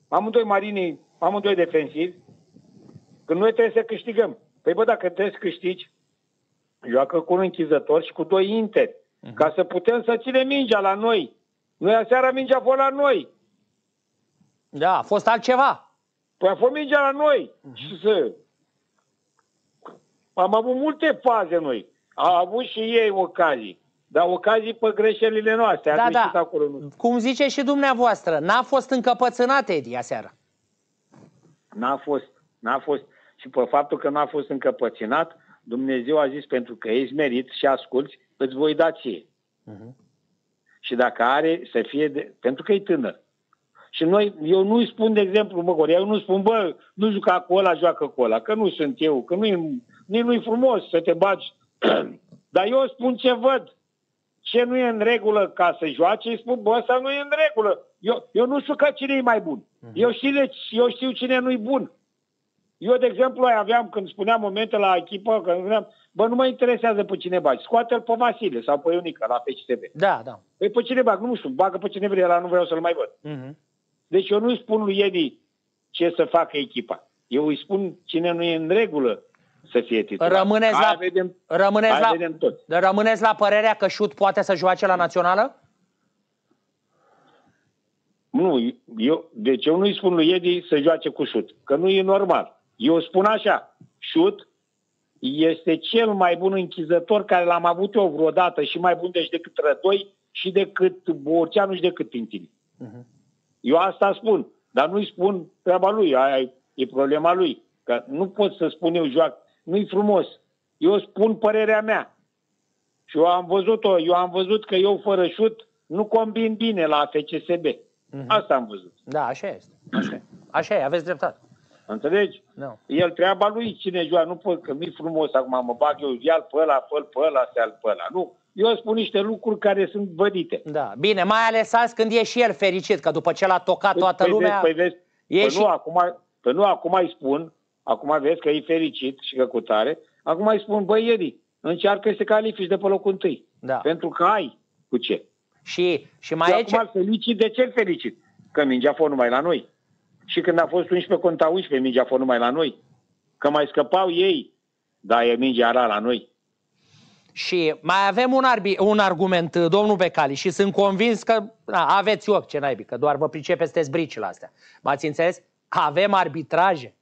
amândoi Marini, amândoi defensivi, când noi trebuie să câștigăm. Păi bă, dacă trebuie să câștigi, joacă cu un închizător și cu doi interi, ca să putem să ținem mingea la noi. Noi aseară mingea a fost la noi. Da, a fost altceva. Păi a fost mingea la noi. Și să... Am avut multe faze noi. Au avut și ei ocazii. Dar ocazii pe greșelile noastre. Da, Am da. ieșit acolo. nu. Cum zice și dumneavoastră, n-a fost încăpățânat Edi aseară. N-a fost. N-a fost. Și pe faptul că n-a fost încăpățânat, Dumnezeu a zis, pentru că ești merit și asculți, îți voi da ție. Și dacă are, să fie, de, pentru că e tânăr. Și noi, eu nu-i spun, de exemplu, mă, eu nu spun, bă, nu juca cu ăla, joacă cu ăla, că nu sunt eu, că nu-i, nici nu-i frumos să te bagi. Dar eu spun ce văd. Ce nu e în regulă ca să joace, îi spun, bă, ăsta nu e în regulă. Eu, eu nu știu că cine e mai bun. Eu știu, eu știu cine nu-i bun. Eu, de exemplu, ai aveam, când spuneam momente la echipă, când spuneam, bă, nu mă interesează pe cine bagi, scoate-l pe Vasile sau pe Ionica la FCTV. Da, da. Păi pe cine bag? Nu știu, bagă pe cine vrea, ăla nu vreau să-l mai văd. Mhm. Deci eu nu-i spun lui Edi ce să facă echipa. Eu îi spun cine nu e în regulă să fie titular. Rămâneți Hai la, vedem, rămâneți, hai la, vedem tot. rămâneți la părerea că Șut poate să joace la națională? Nu, eu, deci eu nu-i spun lui Edi să joace cu șut, că nu e normal. Eu spun așa, șut este cel mai bun închizător care l-am avut eu vreodată și mai bun deci decât Rădoi și decât Borceanu și decât Tintini. Eu asta spun, dar nu-i spun treaba lui, aia e problema lui. Că nu pot să spun eu joacă, nu-i frumos. Eu spun părerea mea. Și eu am văzut-o, eu am văzut că eu fără șut nu combin bine la FCSB. Asta am văzut. Da, așa este. Așa e, așa e aveți dreptate. Înțelegi? Da. El treaba lui cine joacă, nu pot, că nu-i frumos acum, mă bag eu, ia pe ăla, fă pe ăla, să pe ăla. Nu. Eu spun niște lucruri care sunt vădite. Da, bine, mai ales azi când e și el fericit, că după ce l-a tocat toată păi lumea... Vezi, păi vezi, e păi și- nu, acum, păi nu, acum îi spun, acum vezi că e fericit și că cu tare, acum îi spun, băi, Edi, încearcă să te califici de pe locul întâi. Da. Pentru că ai cu ce. Și, și Mai mai și e ce... acum îl felicit, de ce îl felicit? Că mingea a fost numai la noi. Și când a fost 11 conta 11, mingea a fost numai la noi. Că mai scăpau ei, dar e mingea era la noi. Și mai avem un, arbi, un argument, domnul Becali, și sunt convins că na, aveți ochi, ce naibii, că doar vă pricepeți sunteți bricile astea. M-ați înțeles? Avem arbitraje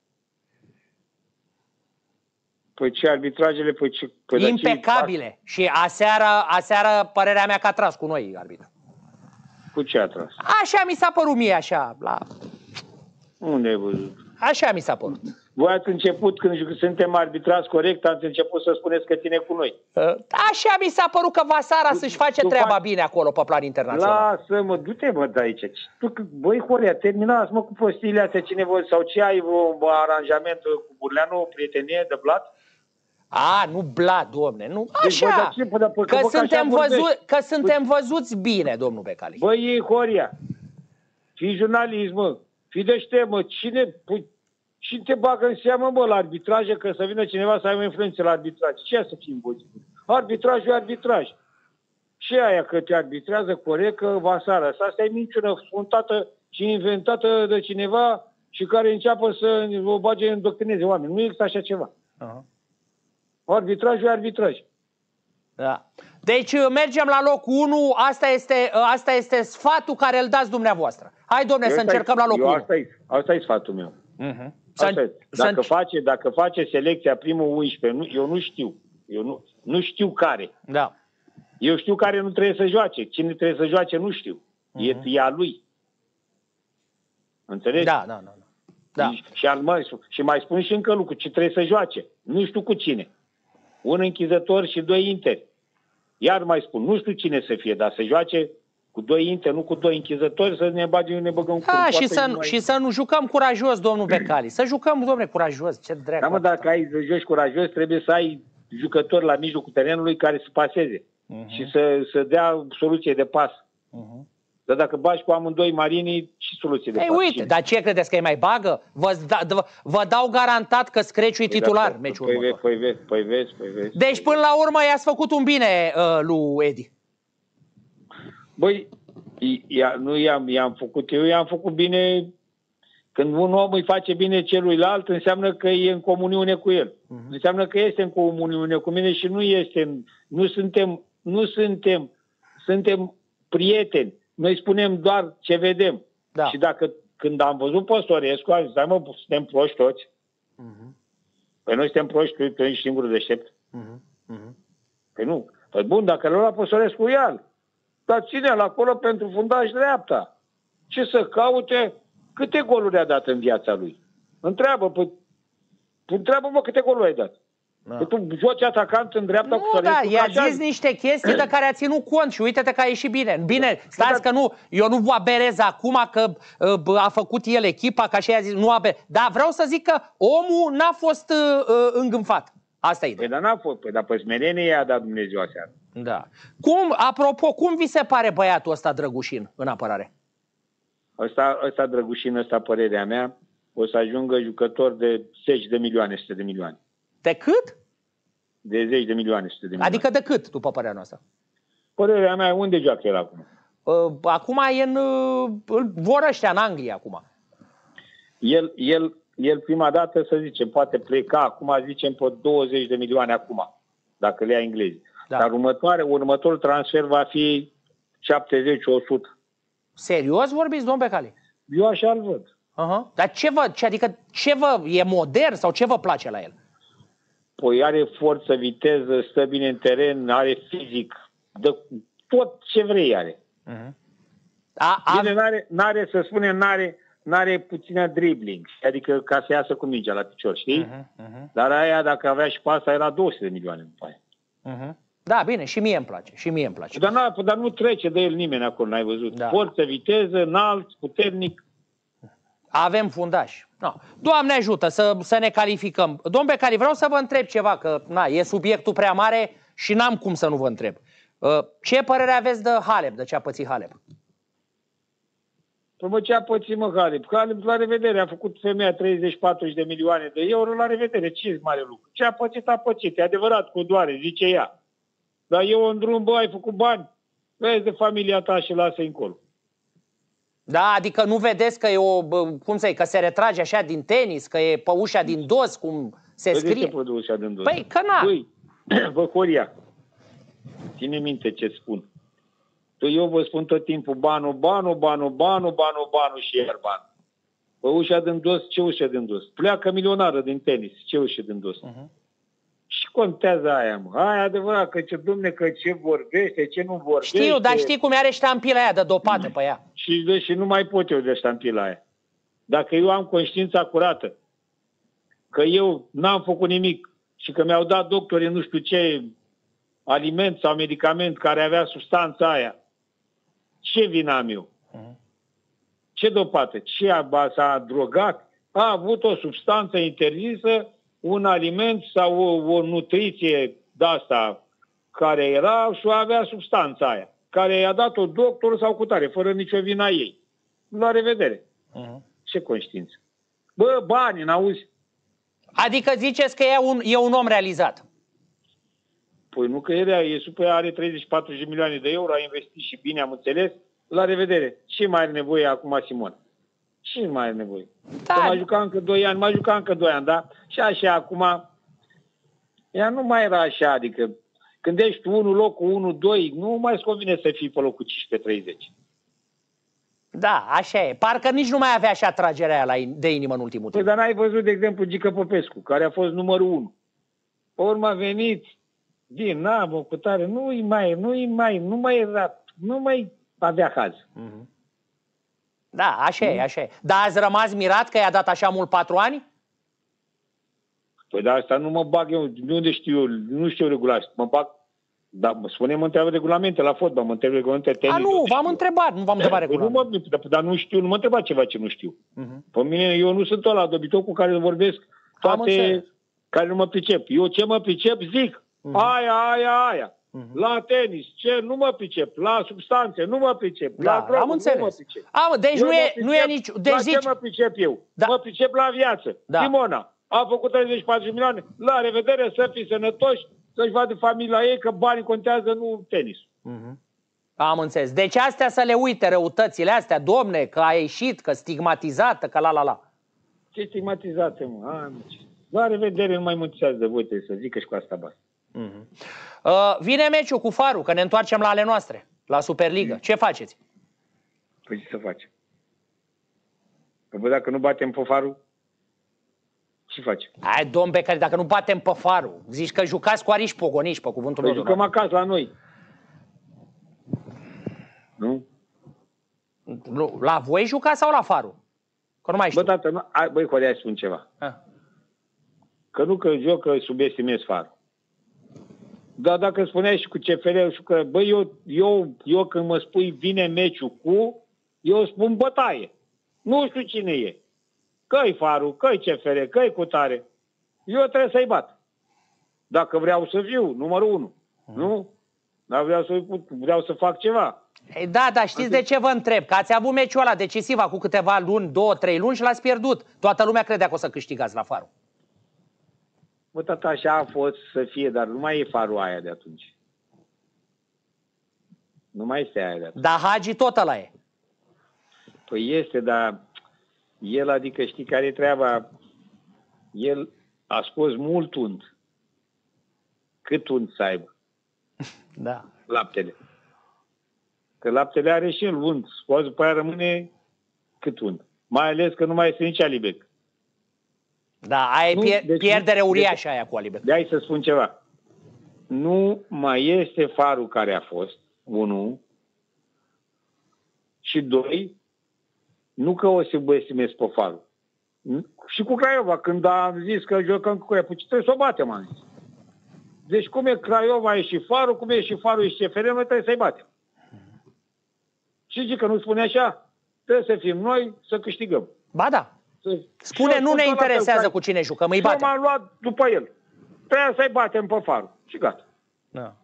Păi ce arbitrajele, păi ce... Păi dar ce- impecabile. Și aseară, aseară, părerea mea că a tras cu noi arbitru. Cu ce a tras? Așa mi s-a părut mie, așa, la... Unde ai văzut? Așa mi s-a părut. Voi ați început, când ju- suntem arbitrați corect, ați început să spuneți că ține cu noi. Așa mi s-a părut că Vasara să-și face tu treaba faci- bine acolo pe plan internațional. Lasă-mă, du-te mă de aici. Tu, că- băi, Horea, terminați mă cu prostiile astea, cine vă, sau ce ai o aranjament cu Burleanu, o prietenie de blat? A, nu bla, domne, nu, Deci, bă, așa. dar ce, bă, dar, pă, Că că, bă, că suntem, așa vorbești. văzu- că suntem văzuți bine, domnul Becali. Băi, ei, Horia, fii jurnalist, mă, fii deștept, mă, cine, păi, cine te bagă în seamă, mă, la arbitraje, că să vină cineva să aibă influență la arbitraj? Ce ia să fim voi? Arbitrajul e arbitraj. Și aia că te arbitrează corect, că vasara. Asta e minciună sfântată și inventată de cineva și care înceapă să o bage în doctrineze oameni. Nu există așa ceva. Aha. Arbitrajul e arbitraj. Da. Deci uh, mergem la locul 1, asta este, uh, asta este sfatul care îl dați dumneavoastră. Hai, domne, să Eu asta-i- încercăm la locul eu 1. Asta e, asta e sfatul meu. Mhm. Asta Să, e. să, Dacă, face, dacă face selecția primul 11, nu, eu nu știu. Eu nu, nu știu care. da. Eu știu care nu trebuie să joace. Cine trebuie să joace, nu știu. E, e a lui. Înțelegi? Da, da, da. da. Și, și, al- mai, și mai spun și încă lucru, ce trebuie să joace. Nu știu cu cine. Un închizător și doi interi. Iar mai spun, nu știu cine să fie, dar să joace Cu doi inte, nu cu doi închizători, să ne bage, ne băgăm cu Da, și poate să, noi- și să nu jucăm curajos, domnul Becali. Să jucăm, domnule, curajos. Ce drept. Da, mă, dacă ai să joci curajos, trebuie să ai jucători la mijlocul terenului care să paseze Mhm. și să, să dea soluție de pas. Dar dacă bagi cu amândoi marinii, și soluție de Ei, pas. uite, Cine? dar ce credeți că îi mai bagă? Vă, da, vă, vă dau garantat că Screciu e Păi titular da, meciul păi, vezi, următor. păi vezi, păi vezi, păi vezi. Deci, până la urmă, i-ați făcut un bine uh, lui Edi. Băi, i- i- nu i-am, i-am făcut eu, i-am făcut bine. Când un om îi face bine celuilalt, înseamnă că e în comuniune cu el. Mhm. Înseamnă că este în comuniune cu mine și nu este, în- nu suntem, nu suntem, suntem prieteni. Noi spunem doar ce vedem. Da. Și dacă când am văzut Păstorescu, am zis, "Hai, mă, suntem proști toți. Mhm. Păi noi suntem proști, tu, tu ești singurul deștept. Mhm. Mhm. Păi nu. Păi bun, dacă l-a luat Păstorescu, ia Dar ține-l acolo pentru fundaș dreapta. Ce să caute? Câte goluri a dat în viața lui? Întreabă, păi, întreabă-mă câte goluri ai dat. Da. Păi tu joci atacant în dreapta cu Nu, da, Sorescu, i-a așa- zis niște chestii de care a ținut cont și uite-te că a ieșit bine. Bine, stați că nu, eu nu vă aberez acum că uh, bă, a făcut el echipa, ca și a zis, nu abe. Dar vreau să zic că omul n-a fost uh, uh, îngânfat. Asta e. Păi dar n-a fost, păi dar pe smerenie i-a dat Dumnezeu aseară. Da. Cum, apropo, cum vi se pare băiatul ăsta Drăgușin în apărare? Ăsta, ăsta Drăgușin, ăsta părerea mea, o să ajungă jucător de zeci de milioane, sute de milioane. De cât? De zeci de milioane, sute de milioane. Adică de cât, după părerea noastră? Părerea mea, unde joacă el acum? Uh, acum e în... Uh, îl vor ăștia în Anglia acum. El, el, el prima dată, să zicem, poate pleca acum, zicem, pe 20 de milioane acum, dacă le ia englezi. Da. Da. Dar următoare, următorul transfer va fi 70-100. Serios vorbiți, domn Becali? Eu așa îl văd. Uh-huh. Dar ce vă, ce, adică ce vă, e modern sau ce vă place la el? Păi are forță, viteză, stă bine în teren, are fizic, dă tot ce vrei are. A, a, Bine, n-are, n-are, să spunem, n-are, n-are puțină dribbling, adică ca să iasă cu mingea la picior, știi? uh-huh, uh-huh, Dar aia, dacă avea și pe asta, era 200 de milioane după aia. uh-huh. Da, bine, și mie îmi place, și mie îmi place. Dar, n-a, dar nu trece de el nimeni acolo, n-ai văzut. Da. Da. Forță, viteză, înalt, puternic. Avem fundași. No. Doamne ajută să, să ne calificăm. Domn Becali, vreau să vă întreb ceva, că na, e subiectul prea mare și n-am cum să nu vă întreb. Uh, Ce părere aveți de Halep, de ce a pățit Halep? Păi mă, ce a pățit mă Halep? Halep, la revedere, a făcut femeia 30-40 de milioane de euro, la revedere, ce e mare lucru? Ce a pățit, a pățit, e adevărat, cu doare, zice ea. Dar eu în drum, bă, ai făcut bani, vezi de familia ta și lasă încolo. Da, adică nu vedeți că e o, bă, cum să că se retrage așa din tenis, că e pe ușa din dos, cum se Păi de ce scrie? produse din dos? Păi, că na. Băi, bă, Coria, ține minte ce spun. Tu, eu vă spun tot timpul banul, banul, banul, banul, banul, banul și iar banul. Pe ușa din dos, ce ușa din dos? Pleacă milionară din tenis, ce ușa din dos? Uh-huh. Și contează aia, mă. Aia e adevărat, că ce, domne, că ce vorbește, ce nu vorbește. Știu, dar știi cum are ștampila aia de dopată pe ea. Și, și nu mai pot eu de ștampila aia. Dacă eu am conștiința curată, că eu n-am făcut nimic și că mi-au dat doctorii nu știu ce aliment sau medicament care avea substanța aia, ce vină am eu? Ce dopată? Ce a, s-a drogat? A avut o substanță interzisă, un aliment sau o, o nutriție de asta care era și avea substanța aia, care i-a dat-o doctor sau cu tare, fără nicio vină a ei. La revedere. Uh-huh. Ce conștiință? Bă, bani, n-auzi? Adică ziceți că e un, e un om realizat. Păi nu că era, e super, are 30-40 de milioane de euro, a investit și bine, am înțeles. La revedere. Ce mai are nevoie acum Simon? Ce mai are nevoie? Da. Că mai juca încă 2 ani, mai juca încă 2 ani, da? Și așa, acum, ea nu mai era așa, adică când ești unul locul 1, 2, nu mai îți convine să fii pe locul 15-30. Da, așa e. Parcă nici nu mai avea și atragerea aia la in- de inimă în ultimul Păi, timp. dar n-ai văzut, de exemplu, Gică Popescu, care a fost numărul 1. Pe urmă a venit din nabă, cu tare, nu-i mai, nu-i mai, nu mai era, nu mai avea haz. Da, așa e, așa e. Dar ați rămas mirat că i-a dat așa mult patru ani? Păi dar asta nu mă bag eu, de unde știu eu, nu știu regulat, mă bag Dar mă spune, mă întreabă regulamente la fotbal, mă întreabă regulamente tenis. A, nu, tot v-am știu. întrebat, nu v-am întrebat Păi nu regulament. mă, dar nu știu, nu mă întreba ceva ce nu știu. Mhm. Pe mine, eu nu sunt ăla dobitor cu care vorbesc Am toate înțeles. care nu mă pricep. Eu ce mă pricep, zic. Mhm. Aia, aia, aia. La tenis, ce? Nu mă pricep. La substanțe, nu mă pricep. Da, la am droguri, nu mă înțeles. pricep. A, deci Eu nu mă e, nu e pricep- nici... la Deci ce zici, mă pricep eu? Da. Mă pricep la viață. Da. Simona a făcut 34 milioane. La revedere, să fii sănătoși, să-și vadă familia ei, că banii contează, nu tenis. am înțeles. Deci astea să le uite, răutățile astea, domne, că a ieșit, că stigmatizată, că la la la. Ce stigmatizate, mă? Hai, mă, ce- La revedere, nu mai mulțează de voi, trebuie să zică și cu asta basta. Uh, vine meciul cu Farul, că ne întoarcem la ale noastre, la Superliga. Ce faceți? Păi ce să facem? Păi bă, dacă nu batem pe farul, ce facem? Hai, domn Becari, dacă nu batem pe Farul, zici că jucați cu ariși pogoniși, pe cuvântul Păi meu. jucăm de acasă la noi. Nu? onoare. Nu, La voi jucați sau la Farul? Că nu mai știu. Bă, tată, nu, ai, băi, Horea, spun ceva. Ah. Că nu că joc, că subestimez farul. Dar dacă spuneai și cu CFR, și că, băi, eu, eu, eu când mă spui vine meciul cu, eu spun bătaie. Nu știu cine e. Că-i farul, că-i CFR, că-i cu tare. Eu trebuie să-i bat. Dacă vreau să fiu numărul unu. Nu? Dar vreau să, vreau să fac ceva. Ei, da, dar știți de ce vă întreb? Că ați avut meciul ăla decisiv cu câteva luni, două, trei luni și l-ați pierdut. Toată lumea credea că o să câștigați la Farul. Bă, tata, așa a fost să fie, dar nu mai e farul aia de atunci. Nu mai este aia de atunci. Dar Hagi tot ăla e. Păi este, dar el, adică știi care e treaba? El a scos mult unt. Cât unt să aibă Da. laptele? Că laptele are și el unt. Scos după aia rămâne cât unt. Mai ales că nu mai este nici alibec. Da, aia e Nu, pie- deci- pierdere deci- uriașă aia cu Alibec. De aici să spun ceva. Nu mai este farul care a fost, unu, și doi, nu că o să subestimez pe farul. Și cu Craiova, când am zis că jucăm cu Craiova, păi trebuie să o batem, am zis. Deci cum e Craiova e și farul, cum e și farul e și CFR, noi trebuie să-i batem. Și zic că nu spune așa, trebuie să fim noi să câștigăm. Ba da. Să- Spune, Și nu eu ne spun tot la fel, interesează că- cu cine jucăm, îi și eu batem. m-am luat după el. Trebuie să-i batem pe farul. Și gata. Da.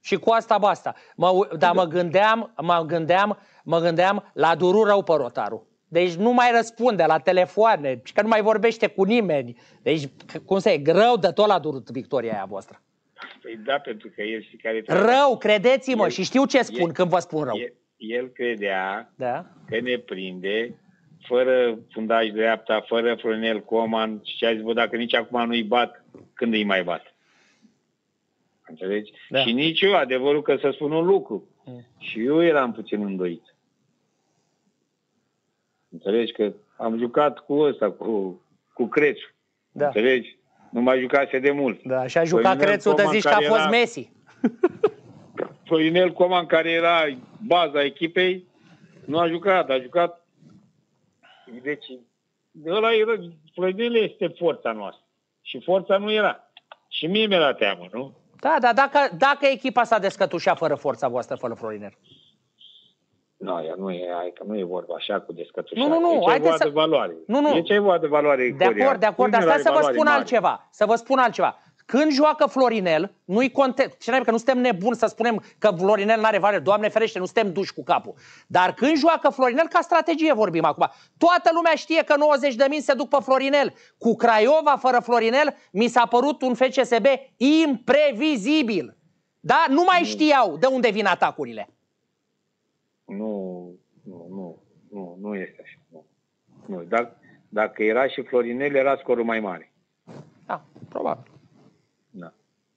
Și cu asta basta. Mă, u- dar mă gândeam, mă gândeam, mă gândeam la duru rău pe rotarul. Deci nu mai răspunde la telefoane, și că nu mai vorbește cu nimeni. Deci, c- cum să e, rău de tot la durut victoria aia voastră. Păi da, pentru că el și care Rău, credeți-mă, El- și știu ce spun el- când vă spun rău. El, el credea Da? că ne prinde fără fundaj dreapta, fără Florinel Coman și a zis, bă, dacă nici acum nu-i bat, când îi mai bat? Înțelegi? Da. Și nici eu, adevărul că să spun un lucru. Mm. Și eu eram puțin îndoit. Înțelegi că am jucat cu ăsta, cu, cu Crețu. Da. Înțelegi? Nu mai jucase de mult. Da, și a jucat Florinel Crețu, te Coman, zici că a care fost era- Messi. Florinel Coman, care era baza echipei, nu a jucat, a jucat. Deci, ăla era, Florinel este forța noastră. Și forța nu era. Și mie mi-era teamă, nu? Da, dar dacă, dacă echipa s-a descătușat fără forța voastră, fără Florinel. Nu, ea nu e, hai, că nu e vorba așa cu descătușare. Nu, nu, nu, Aici e haideți vorba să- de valoare. Nu, nu. Aici e vorba de valoare. De acord, de acord, dar stai să vă spun altceva. Să vă spun altceva. Când joacă Florinel, nu-i context. Ce naibii, că nu suntem nebuni să spunem că Florinel n-are valoare. Doamne ferește, nu suntem duși cu capul. Dar când joacă Florinel, ca strategie vorbim acum. Toată lumea știe că 90 de mii se duc pe Florinel. Cu Craiova, fără Florinel, mi s-a părut un FCSB imprevizibil. Da? Nu mai știau de unde vin atacurile. Nu, nu, nu, nu, nu este așa. Nu. nu. Dacă, dacă era și Florinel, era scorul mai mare. Da, probabil.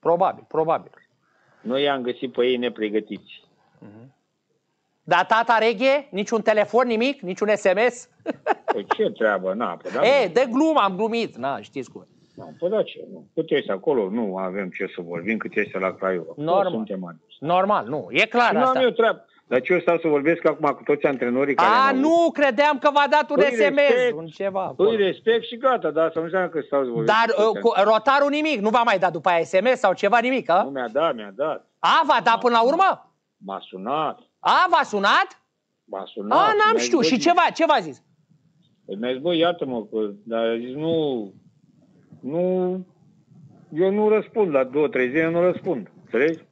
Da. Probabil, probabil. Noi i-am găsit pe ei nepregătiți. Dar tata reghe, niciun telefon, nimic, niciun SMS? Păi ce treabă? Na, păi da, E, de glumă am glumit. Na, știți cum. e. Na, păi da, ce? Nu. Cât este acolo, nu avem ce să vorbim, cât este la Craiova. Normal. Toți Suntem ani. Normal, nu. E clar Nu am asta. eu treabă. Dar ce eu stau să vorbesc acum cu toți antrenorii care A, am avut? nu, credeam că v-a dat un Îi SMS, respect, un ceva. acolo. Îi respect și gata, dar să nu înseamnă că stau să vorbesc. Dar cu uh, toți cu, rotarul nimic, nu v-a mai dat după aia SMS sau ceva nimic, Nu a? mi-a dat, mi-a dat. A, v-a dat până la urmă? M-a sunat, A, v-a sunat? m-a sunat. A, n-am mi-a știut. zis, Și bă, ce v-a, ce v-a zis? Păi mi-a zis, bă, iartă-mă, că, dar a zis, nu, nu, eu nu răspund la două, trei zile, nu răspund. Înțelegi?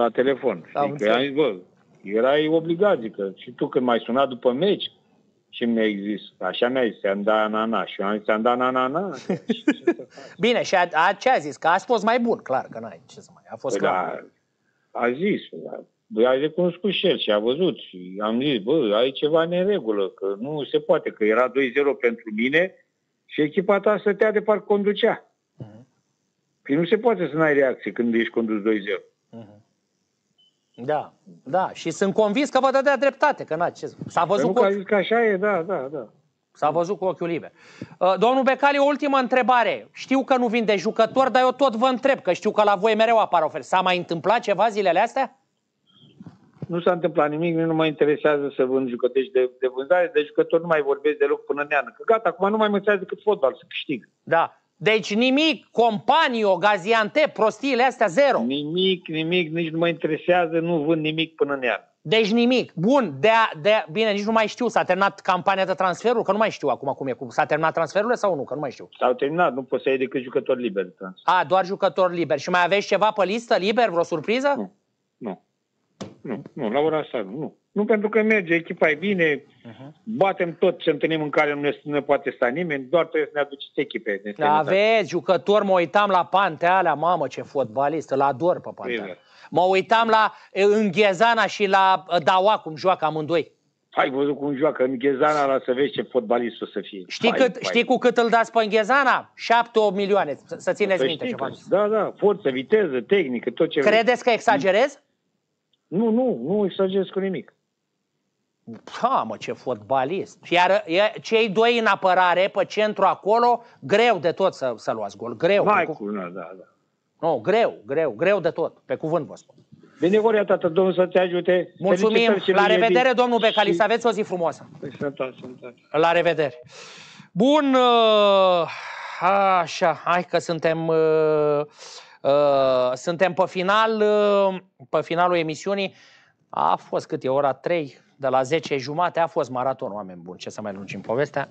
La telefon. Am Știi? Că i-am zis, bă, erai obligat, zică, și tu când m-ai sunat după meci, și mi-ai zis, așa mi-a zis, ți-am dat na, na. Și eu am zis, ți-am dat na, na, na. Și ce să fac? Bine, și a, a, ce a zis? Că ați fost mai bun, clar, că n-ai ce să mai... A fost Păi clar. da, a zis, da. Băi, a recunoscut și el și a văzut și am zis, bă, ai ceva neregulă, că nu se poate, că era 2-0 pentru mine și echipa ta stătea de parcă conducea. Păi nu se poate să n-ai reacție când ești condus 2-0. Da, da. Și sunt convins că vă dădea dreptate, că n-ați ce să... S-a Păi văzut nu cu că a ochi- zis că așa e, da, da, da. S-a văzut cu ochiul liber. Uh, Domnul Becali, o ultimă întrebare. Știu că nu vin de jucători, dar eu tot vă întreb, că știu că la voi mereu apar oferte. S-a mai întâmplat ceva zilele astea? Nu s-a întâmplat nimic, nu mă interesează să vând jucători de, de vânzare, de jucători nu mai vorbesc deloc până în neană. Că gata, acum nu mai mă interesează decât fotbal, să câștig. Da. Deci nimic, Companio, Gaziantep, prostiile astea, zero. Nimic, nimic, nici nu mă interesează, nu vând nimic până în neană. Deci nimic. Bun, de, de bine, nici nu mai știu, s-a terminat campania de transferuri, că nu mai știu acum cum e. Cum- S-a terminat transferurile sau nu, că nu mai știu. S-au terminat, nu poți să iei decât jucători liberi. de transfer. A, doar jucători liberi. Și mai aveți ceva pe listă liber, vreo surpriză? Nu. Nu. Nu, nu, la ora asta nu. Nu, nu pentru că merge, echipa e bine, batem tot ce întâlnim în care nu ne, nu ne poate sta nimeni, doar trebuie să ne aduceți echipe. Ne străinătate. Aveți jucători, mă uitam la Pante alea, mamă ce fotbalist, îl ador pe Pante. Liber. Mă uitam la e, Înghezana și la e, Daua, cum joacă amândoi. Ai văzut cum joacă în Ghezana la să vezi ce fotbalist o să fie. Știi, Hai, cât, hai. știi cu cât îl dați pe Înghezana? 7-8 milioane, să- să țineți Să minte știți ceva. că- Da, da, forță, viteză, tehnică, tot ce vrei. Credeți că exagerez? Nu, nu, nu exagerez cu nimic. Ha, mă, ce fotbalist. Iar e, cei doi în apărare, pe centru acolo, greu de tot să, să luați gol. Greu. Mai Pe cu... cu, da, da, da. Nu, greu, greu, greu de tot. Pe cuvânt vă spun. Binevoria, tată, Domnul să te ajute. Mulțumim. Felicitări și La lui Edi. revedere, domnul Becali. Și- Să aveți o zi frumoasă. Păi, Sănătate, sănătate. La revedere. Bun, uh, așa, hai că suntem, uh, uh, suntem pe final, uh, pe finalul emisiunii. A fost cât e ora 3, de la 10 jumate, a fost maraton, oameni buni, ce să mai lungim povestea.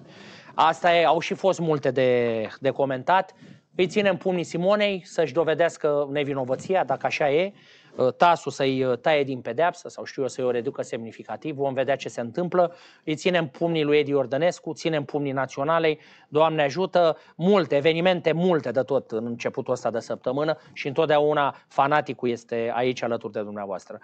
Asta e, au și fost multe de, de comentat. Îi ținem pumnii Simonei să-și dovedească nevinovăția, dacă așa e. Uh, Tasul să-i uh, taie din pedeapsă sau știu eu să-i o reducă semnificativ. Vom vedea ce se întâmplă. Îi ținem pumnii lui Edi Ordănescu, ținem pumnii naționalei. Doamne ajută, multe, evenimente multe de tot în începutul ăsta de săptămână și întotdeauna fanaticul este aici alături de dumneavoastră.